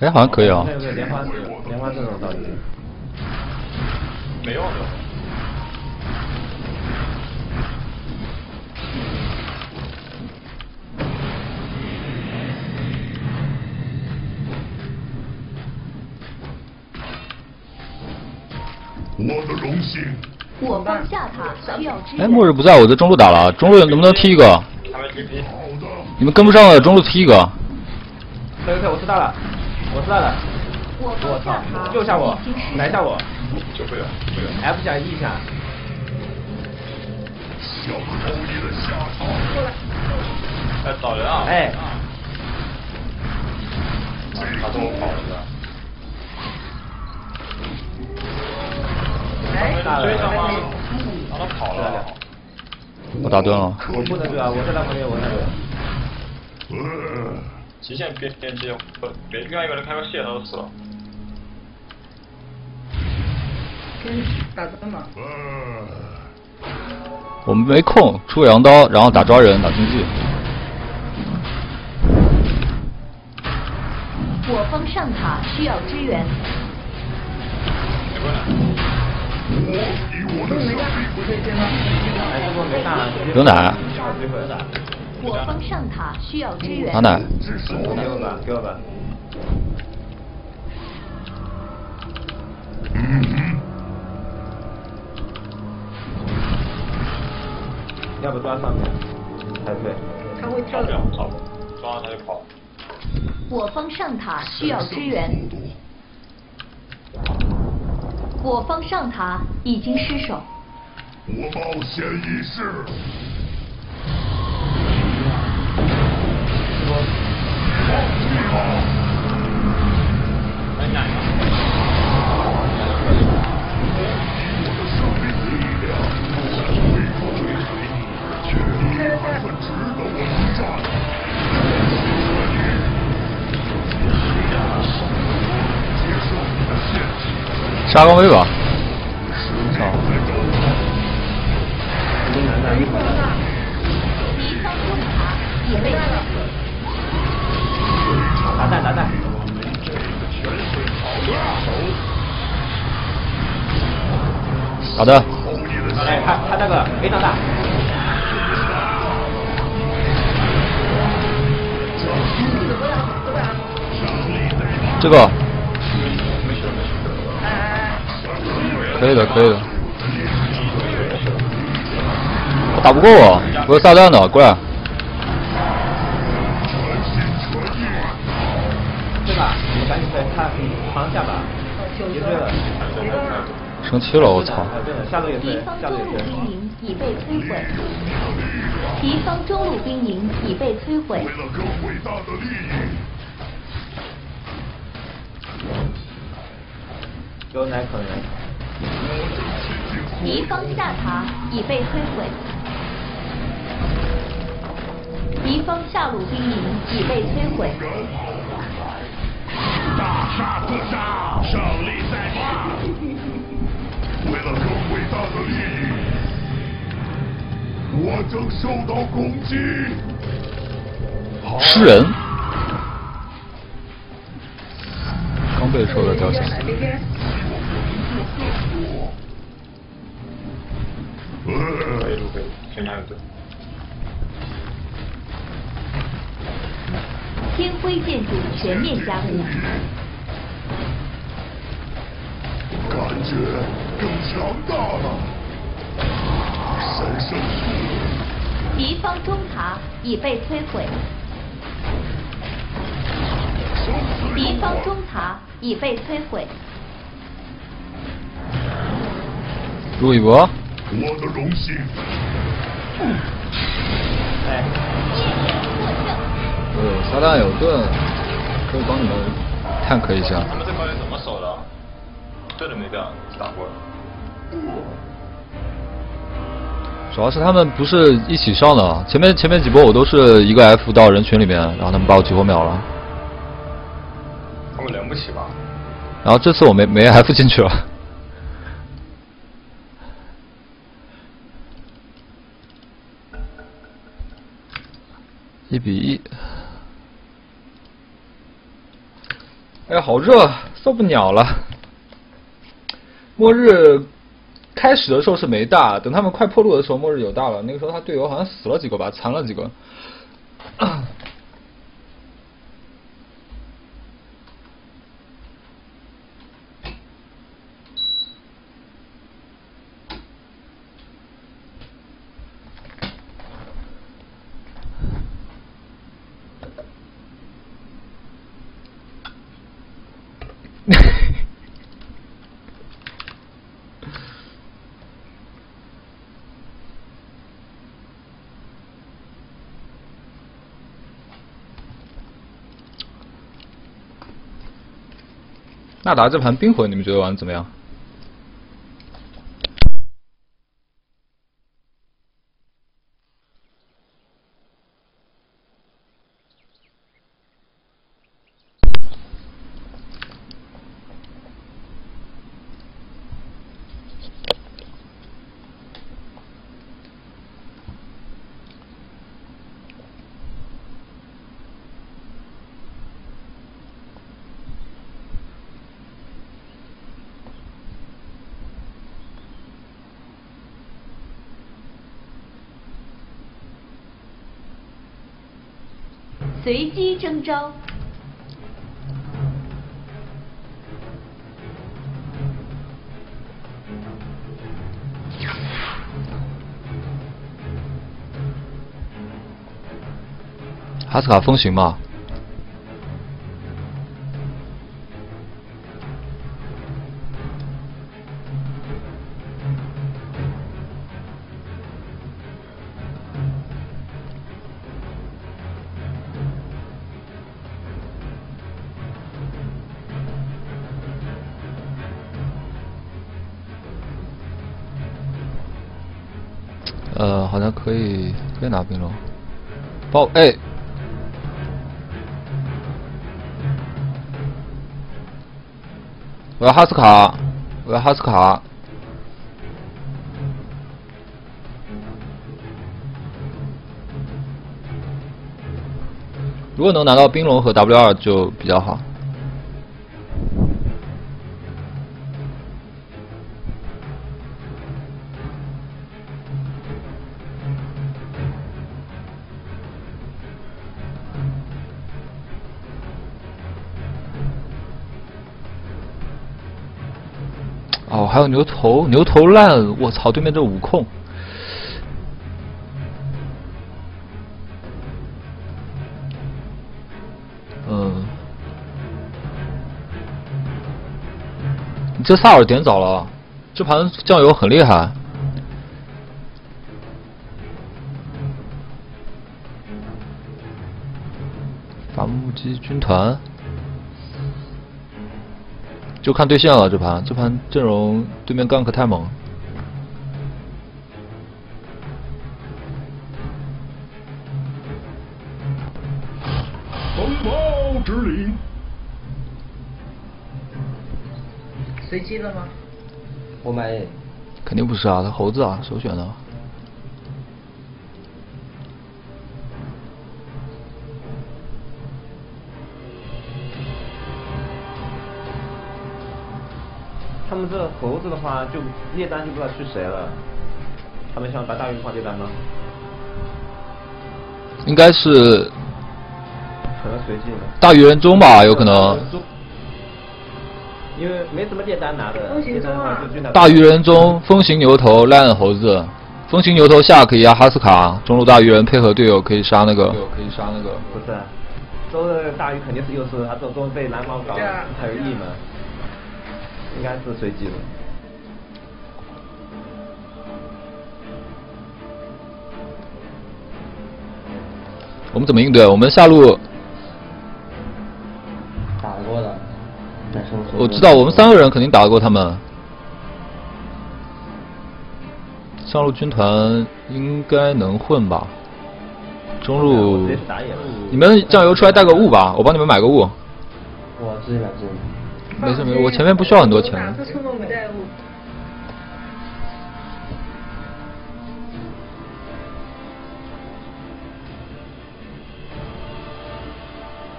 Speaker 2: 哎，好像可以啊。
Speaker 3: 对对，莲花，莲花这种道理。
Speaker 10: 没用的。
Speaker 8: 荣幸。
Speaker 6: 我方下塔需要支援。
Speaker 2: 哎，末日不在我在中路打了，中路能不能踢一个？你们跟不上了，中路踢一个。
Speaker 3: 可以可以，我知道了，我知道了。
Speaker 6: 我
Speaker 3: 操，救下我，来下我。
Speaker 10: 就不了，救不了。
Speaker 3: F 下 E 下。
Speaker 8: 小偷你的下场。
Speaker 7: 过来。
Speaker 10: 哎，找人啊！
Speaker 3: 哎。
Speaker 10: 他怎么跑是吧？
Speaker 3: 追上吗？
Speaker 10: 让他跑了。
Speaker 2: 我打断了。
Speaker 3: 我不能追啊！我在他旁边，我在追。
Speaker 10: 极限边边机，别另外一个人开个线，他都死了。
Speaker 7: 打针嘛。
Speaker 2: 我们没空，出个羊刀，然后打抓人，打经济。
Speaker 6: 我方上塔需要支援。
Speaker 2: 有奶。
Speaker 6: 我方上塔需要支援。
Speaker 2: 拿奶。
Speaker 3: 给我吧，给我吧。要不抓上面，才对。
Speaker 7: 他会跳
Speaker 10: 的。抓抓他就跑。
Speaker 6: 我方上塔需要支援。我方上塔已经失守。
Speaker 8: 我冒险一试。
Speaker 2: 杀光威吧。
Speaker 6: 操。敌方中塔已被摧毁。
Speaker 3: 打蛋打蛋。
Speaker 2: 好的。
Speaker 3: 哎，他他那个非常大。
Speaker 2: 这个。可以的，可以的。我打不过我，我有炸弹的，过来。
Speaker 3: 对吧？赶紧推，他扛下吧。别追了。
Speaker 2: 生气了，我操！
Speaker 3: 下路也
Speaker 6: 敌方中路兵营已被摧毁。敌方中路兵营已被摧毁。
Speaker 8: 为了更伟大的利益。
Speaker 3: 有奶可能。
Speaker 6: 敌方下塔已被摧毁。敌方下路兵营已被摧毁。
Speaker 8: 大杀特杀，胜利在望。为了更伟大的利益，我正受到攻击。
Speaker 2: 诗人。刚被收的掉下
Speaker 10: 可以，可以，先加一个。
Speaker 6: 天辉建筑全面加固。
Speaker 8: 感觉更强大了。神圣。
Speaker 6: 敌方中塔已被摧毁。敌方中塔已被摧毁。
Speaker 2: 入一波。
Speaker 8: 我的荣幸。
Speaker 3: 哎。
Speaker 2: 有撒旦有盾，可以帮你们 tank 一下。
Speaker 10: 他们这关怎么守的？盾都没掉，打过。
Speaker 2: 主要是他们不是一起上的，前面前面几波我都是一个 F 到人群里面，然后他们把我几波秒了。
Speaker 10: 他们连不起吧？
Speaker 2: 然后这次我没没 F 进去了。一比一。哎呀，好热，受不了了。末日开始的时候是没大，等他们快破路的时候，末日有大了。那个时候他队友好像死了几个吧，残了几个。纳达这盘冰魂，你们觉得玩的怎么样？
Speaker 6: 随机征召。
Speaker 2: 哈斯卡风行吗？哦哎。我要哈斯卡，我要哈斯卡。如果能拿到冰龙和 W 二就比较好。还有牛头，牛头烂，我操！对面这五控，嗯，你这萨尔点早了，这盘酱油很厉害，伐木机军团。就看对线了，这盘这盘阵容对面 gank 太猛。
Speaker 8: 风暴之力。
Speaker 7: 随机了吗？
Speaker 5: 我买。
Speaker 2: 肯定不是啊，他猴子啊，首选的。
Speaker 3: 他这猴子的话，就列单就不知道去谁了。他们想把大鱼放列单吗？
Speaker 2: 应该是。
Speaker 3: 可能随机的。
Speaker 2: 大鱼人中吧，有可能。
Speaker 3: 因为没什么列单拿的。风行中啊
Speaker 2: 大鱼人中，风行牛头，烂猴子。风行牛头下可以压哈斯卡，中路大鱼人配合队友可以杀那个。
Speaker 3: 队友可以杀那个。不是，中的大鱼肯定是优势，他这中被蓝猫搞，还有 E 嘛。应该是随机的。
Speaker 2: 我们怎么应对？我们下路
Speaker 5: 打过的，
Speaker 2: 我知道，我们三个人肯定打得过他们。上路军团应该能混吧？中路，你们酱油出来带个雾吧，我帮你们买个雾。
Speaker 5: 我自己买自己。
Speaker 2: 没事没事，我前面不需要很多钱。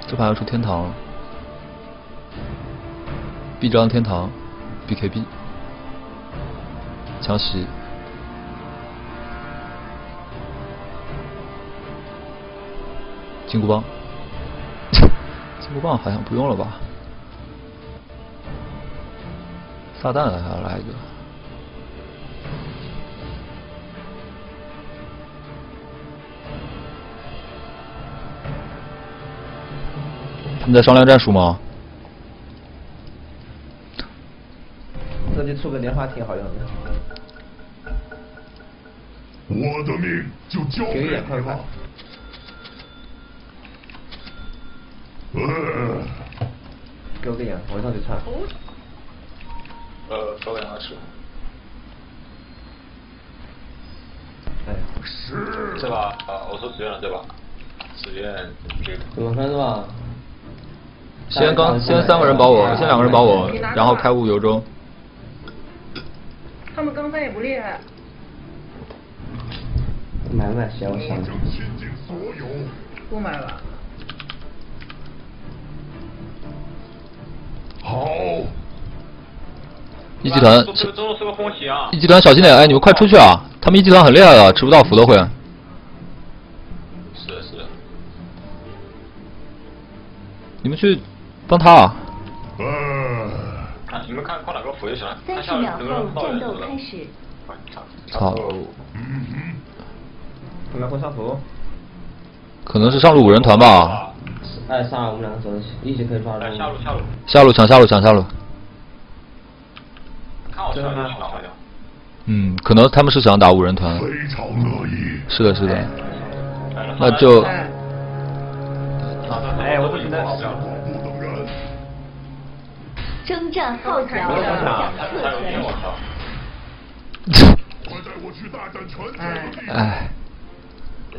Speaker 2: 这盘要出天堂，B 张天堂，BKB，强袭，金箍棒，金箍棒好像不用了吧？炸弹还要来一个，他们在商量战术吗？
Speaker 3: 这就出个莲花挺好用的。
Speaker 8: 我的命就交给你
Speaker 3: 了。给我个眼，我上去穿。
Speaker 10: 呃，稍等二十。
Speaker 3: 哎，
Speaker 8: 是。
Speaker 10: 是吧？啊，我说紫苑了，对吧？紫苑这个。
Speaker 5: 怎么分是吧？
Speaker 2: 先刚先三个人保我，先两个人保我，然后开雾游中。
Speaker 7: 他们刚才也不厉害。
Speaker 5: 买不买先我想。
Speaker 7: 不买了。
Speaker 8: 好。
Speaker 2: 一集团，
Speaker 10: 一
Speaker 2: 集团小心点！哎，你们快出去啊！他们一集团很厉害的，吃不到符都会。
Speaker 10: 是的，是的。
Speaker 2: 你们去帮他啊！
Speaker 10: 看你们看靠哪个扶就行了。
Speaker 6: 三十秒后战斗开始。
Speaker 2: 操！
Speaker 3: 他们会上图。
Speaker 2: 可能是上路五人团吧。
Speaker 5: 哎，上来我们两个走一起，一起可以抓人。
Speaker 10: 下路下路。
Speaker 2: 下路抢下路抢下路。
Speaker 10: 看我这边好像。
Speaker 2: 嗯，可能他们是想打五人团。
Speaker 8: 非常乐意。
Speaker 2: 是的，是的。那就。
Speaker 3: 哎，我不行的。
Speaker 6: 征战号角响
Speaker 8: 彻
Speaker 2: 全哎，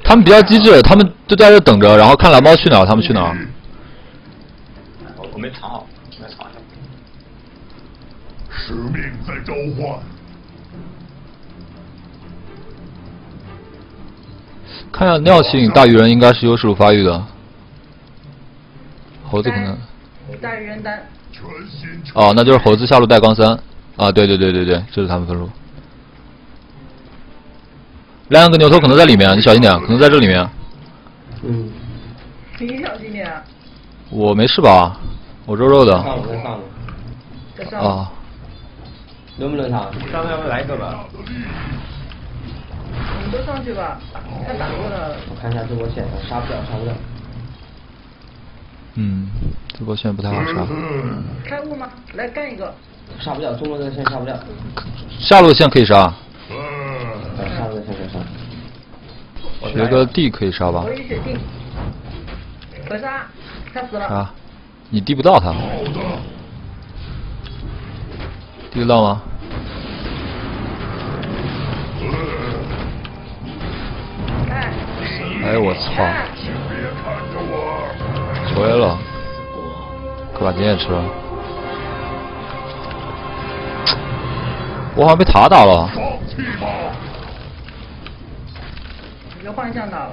Speaker 2: 他们比较机智，他们就在这等着，然后看蓝猫去哪，他们去哪。
Speaker 10: 我没藏好。
Speaker 8: 使命在召唤。
Speaker 2: 看下尿性，大鱼人应该是优势路发育的。猴子可能。
Speaker 7: 大鱼人单。
Speaker 2: 哦，那就是猴子下路带钢三，啊，对对对对对，这是他们分路。两个牛头可能在里面，你小心点，可能在这里面。
Speaker 5: 嗯。
Speaker 7: 你小心点。
Speaker 2: 我没事吧？我肉肉的。
Speaker 5: 上了，在上了。
Speaker 7: 在上。
Speaker 2: 啊。
Speaker 5: 能不能上？
Speaker 3: 上面要不来一个吧？
Speaker 7: 你们都上去吧，太打过了。
Speaker 5: 我看一下直播线，杀不了，杀不了。
Speaker 2: 嗯，直播线不太好杀。
Speaker 7: 开雾吗？来干一个。
Speaker 5: 杀不了，中路这个线杀不了。
Speaker 2: 下路线可以杀。
Speaker 5: 嗯下路的线可以
Speaker 2: 杀。学个 D 可以杀吧。
Speaker 7: 我一血 D。可杀，他死了。
Speaker 2: 啊，你 D 不到他。D 得到吗？哎我操！回来了，可把经验吃了。我好像被塔打了。
Speaker 7: 你的幻象打了。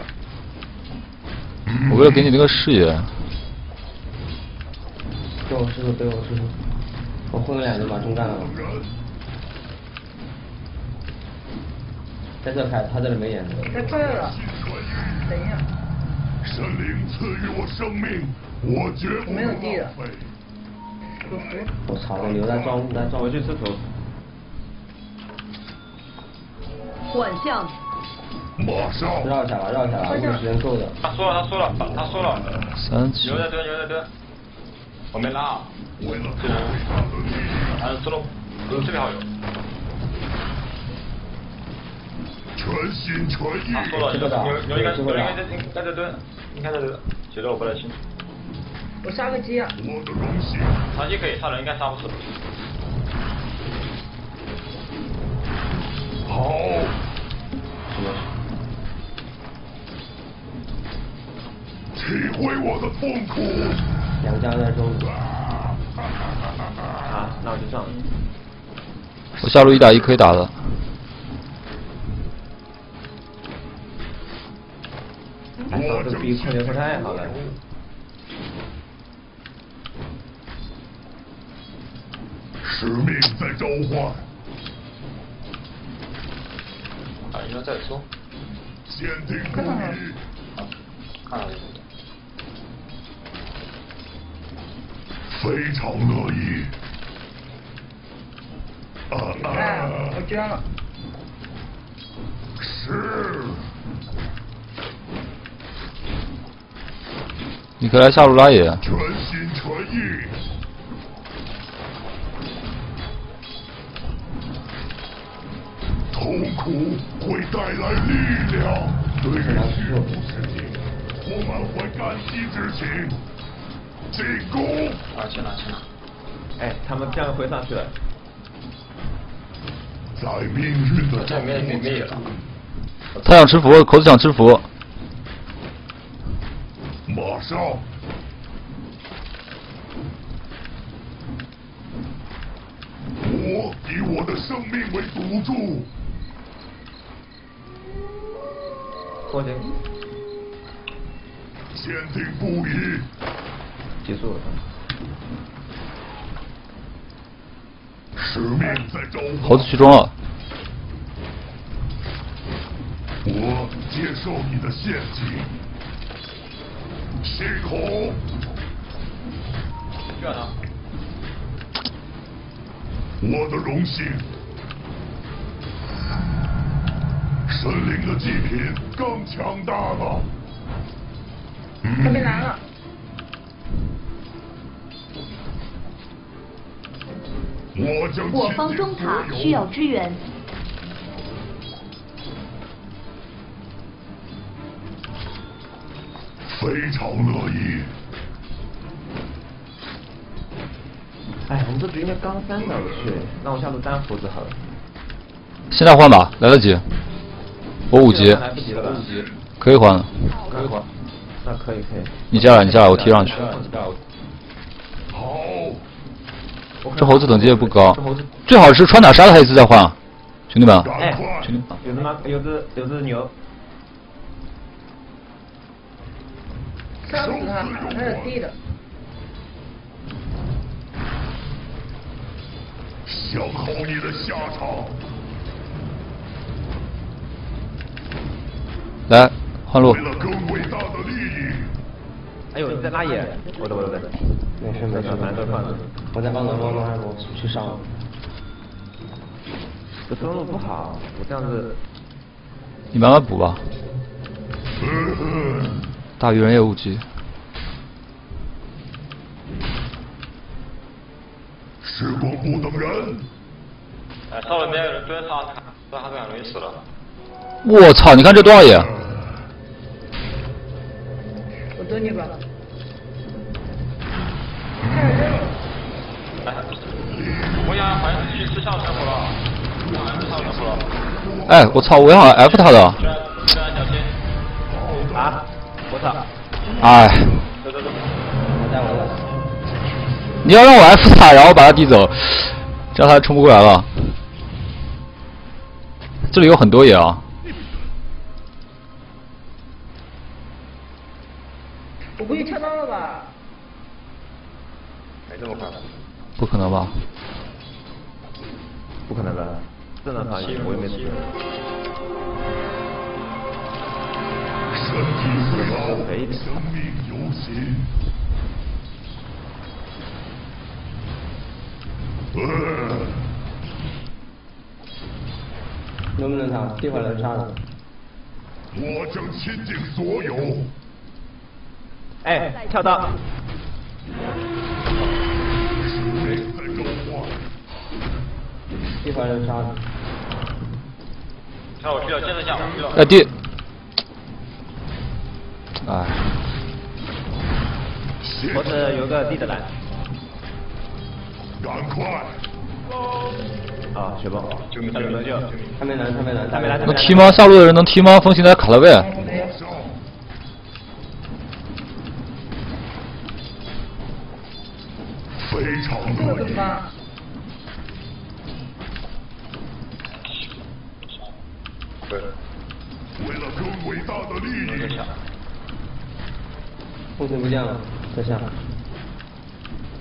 Speaker 2: 我为了给你那个视野。
Speaker 5: 给我师傅，给我师傅。我混了两就把中干了。在这开，他这里没眼。
Speaker 7: 太快了。等一下。
Speaker 8: 神灵赐予我生命，我绝不浪费。
Speaker 5: 我操！我留在装，在装
Speaker 3: 我去吃土。
Speaker 1: 幻象。
Speaker 8: 马上。
Speaker 5: 绕一下吧，绕一下吧，这个时间够的。
Speaker 10: 他说了，他说了，他说了。
Speaker 2: 三七。
Speaker 10: 牛在蹲，牛在蹲。我没拉。为了这人。还是吃了，有这边还有。
Speaker 8: 全心全意。
Speaker 10: 他说了，牛牛应该牛应该在应该在蹲。你看这个，觉得我不太清楚。
Speaker 7: 我杀个鸡啊！
Speaker 8: 我的荣幸。
Speaker 10: 杀鸡可以，杀人应该杀不死。
Speaker 8: 好。
Speaker 5: 什么？
Speaker 8: 体会我的痛苦。
Speaker 5: 杨家在中。
Speaker 3: 啊，那我就上。
Speaker 2: 我下路一打一可以打的。
Speaker 3: 哎，这个比控球太好了。
Speaker 8: 使命在召唤。
Speaker 10: 啊，应该在说。
Speaker 8: 坚定不移。
Speaker 10: 看到
Speaker 8: 非常乐意。啊
Speaker 7: 啊！我捐了。
Speaker 8: 是。
Speaker 2: 你可以来下路拉野。
Speaker 8: 全心全意。痛苦会带来力量，对于血肉之体，我们会感激之情。进攻！
Speaker 10: 啊，去哪去哪？
Speaker 3: 哎，他们这样回上去了。
Speaker 8: 在命运的
Speaker 10: 这没没没了。
Speaker 2: 他想吃符，口子想吃符。
Speaker 8: 马上！我以我的生命为赌注。
Speaker 3: 过去。
Speaker 8: 坚定不移。
Speaker 3: 结束了。
Speaker 8: 使命在召唤。
Speaker 2: 猴子去中了。
Speaker 8: 我接受你的陷阱。星空。
Speaker 10: 需要他。
Speaker 8: 我的荣幸。神灵的祭品更强大了。
Speaker 7: 他被拦了。
Speaker 8: 我将
Speaker 6: 我方中塔需要支援。
Speaker 8: 非常乐意。
Speaker 3: 哎，我们这局应该刚三上去，那我下路单猴子好了。
Speaker 2: 现在换吧，来得及。我五级。
Speaker 3: 来不及了吧？
Speaker 2: 可以换了。
Speaker 3: 可以换。那可以可以。
Speaker 2: 你下来，你下来，我踢上去。
Speaker 8: 好。
Speaker 2: 这猴子等级也不高，最好是穿打杀他一次再换，兄弟们。
Speaker 3: 哎，兄弟，有只马，有只有只牛。
Speaker 7: 杀死他，还是低的。
Speaker 8: 想好你的下场。
Speaker 2: 来，换路。
Speaker 8: 为了更伟大的利益。
Speaker 3: 哎呦，你在拉野？我的我的我的。
Speaker 5: 没事没事，
Speaker 3: 反正放着。
Speaker 5: 我在帮着帮着二狗去上。
Speaker 3: 这中路不好，我这样子。
Speaker 2: 你慢慢补吧。大鱼人也五级。
Speaker 8: 时光不等人。
Speaker 10: 哎，稍微没有人追他，追他这样容易死了。
Speaker 2: 我操！你看这多少眼？
Speaker 7: 我蹲你吧。
Speaker 10: 哎，我想好像是去吃下全服了，下全服了。
Speaker 2: 哎，我操！我想 F 他的。
Speaker 3: 啊！我操！
Speaker 2: 哎。
Speaker 10: 走走走。
Speaker 2: 你要让我 F 塔，然后把他递走，这样他冲不过来了。这里有很多野啊。
Speaker 7: 我估计跳到了吧？
Speaker 10: 没这么快。
Speaker 2: 不可能吧？
Speaker 3: 不可能的，正常反应我也没死。
Speaker 8: 身体虽老，生命犹新。
Speaker 5: 能不能杀？一会儿能杀了。
Speaker 8: 我将倾尽所有。
Speaker 3: 哎，跳到。
Speaker 8: 谁在？
Speaker 5: 一会儿能杀了。
Speaker 10: 那我需要接着下，需要。
Speaker 2: 哎弟。哎。
Speaker 3: 我是有个地的蓝。
Speaker 8: 赶快！
Speaker 3: 啊，雪豹，救命！救命！救！
Speaker 5: 他没来，他没来，
Speaker 3: 他。
Speaker 2: 能踢吗？下路的人能踢吗？风行在卡了位。
Speaker 8: 非常乐意。
Speaker 10: 对。
Speaker 8: 为了更伟大的利益。
Speaker 5: 风行不见了，在下。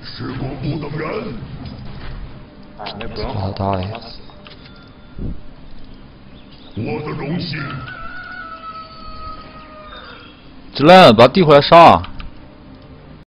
Speaker 8: 时光不等人。
Speaker 10: 哎，那不用。
Speaker 2: 老大爷。
Speaker 8: 我的荣幸。
Speaker 2: 进来，把他递回来杀。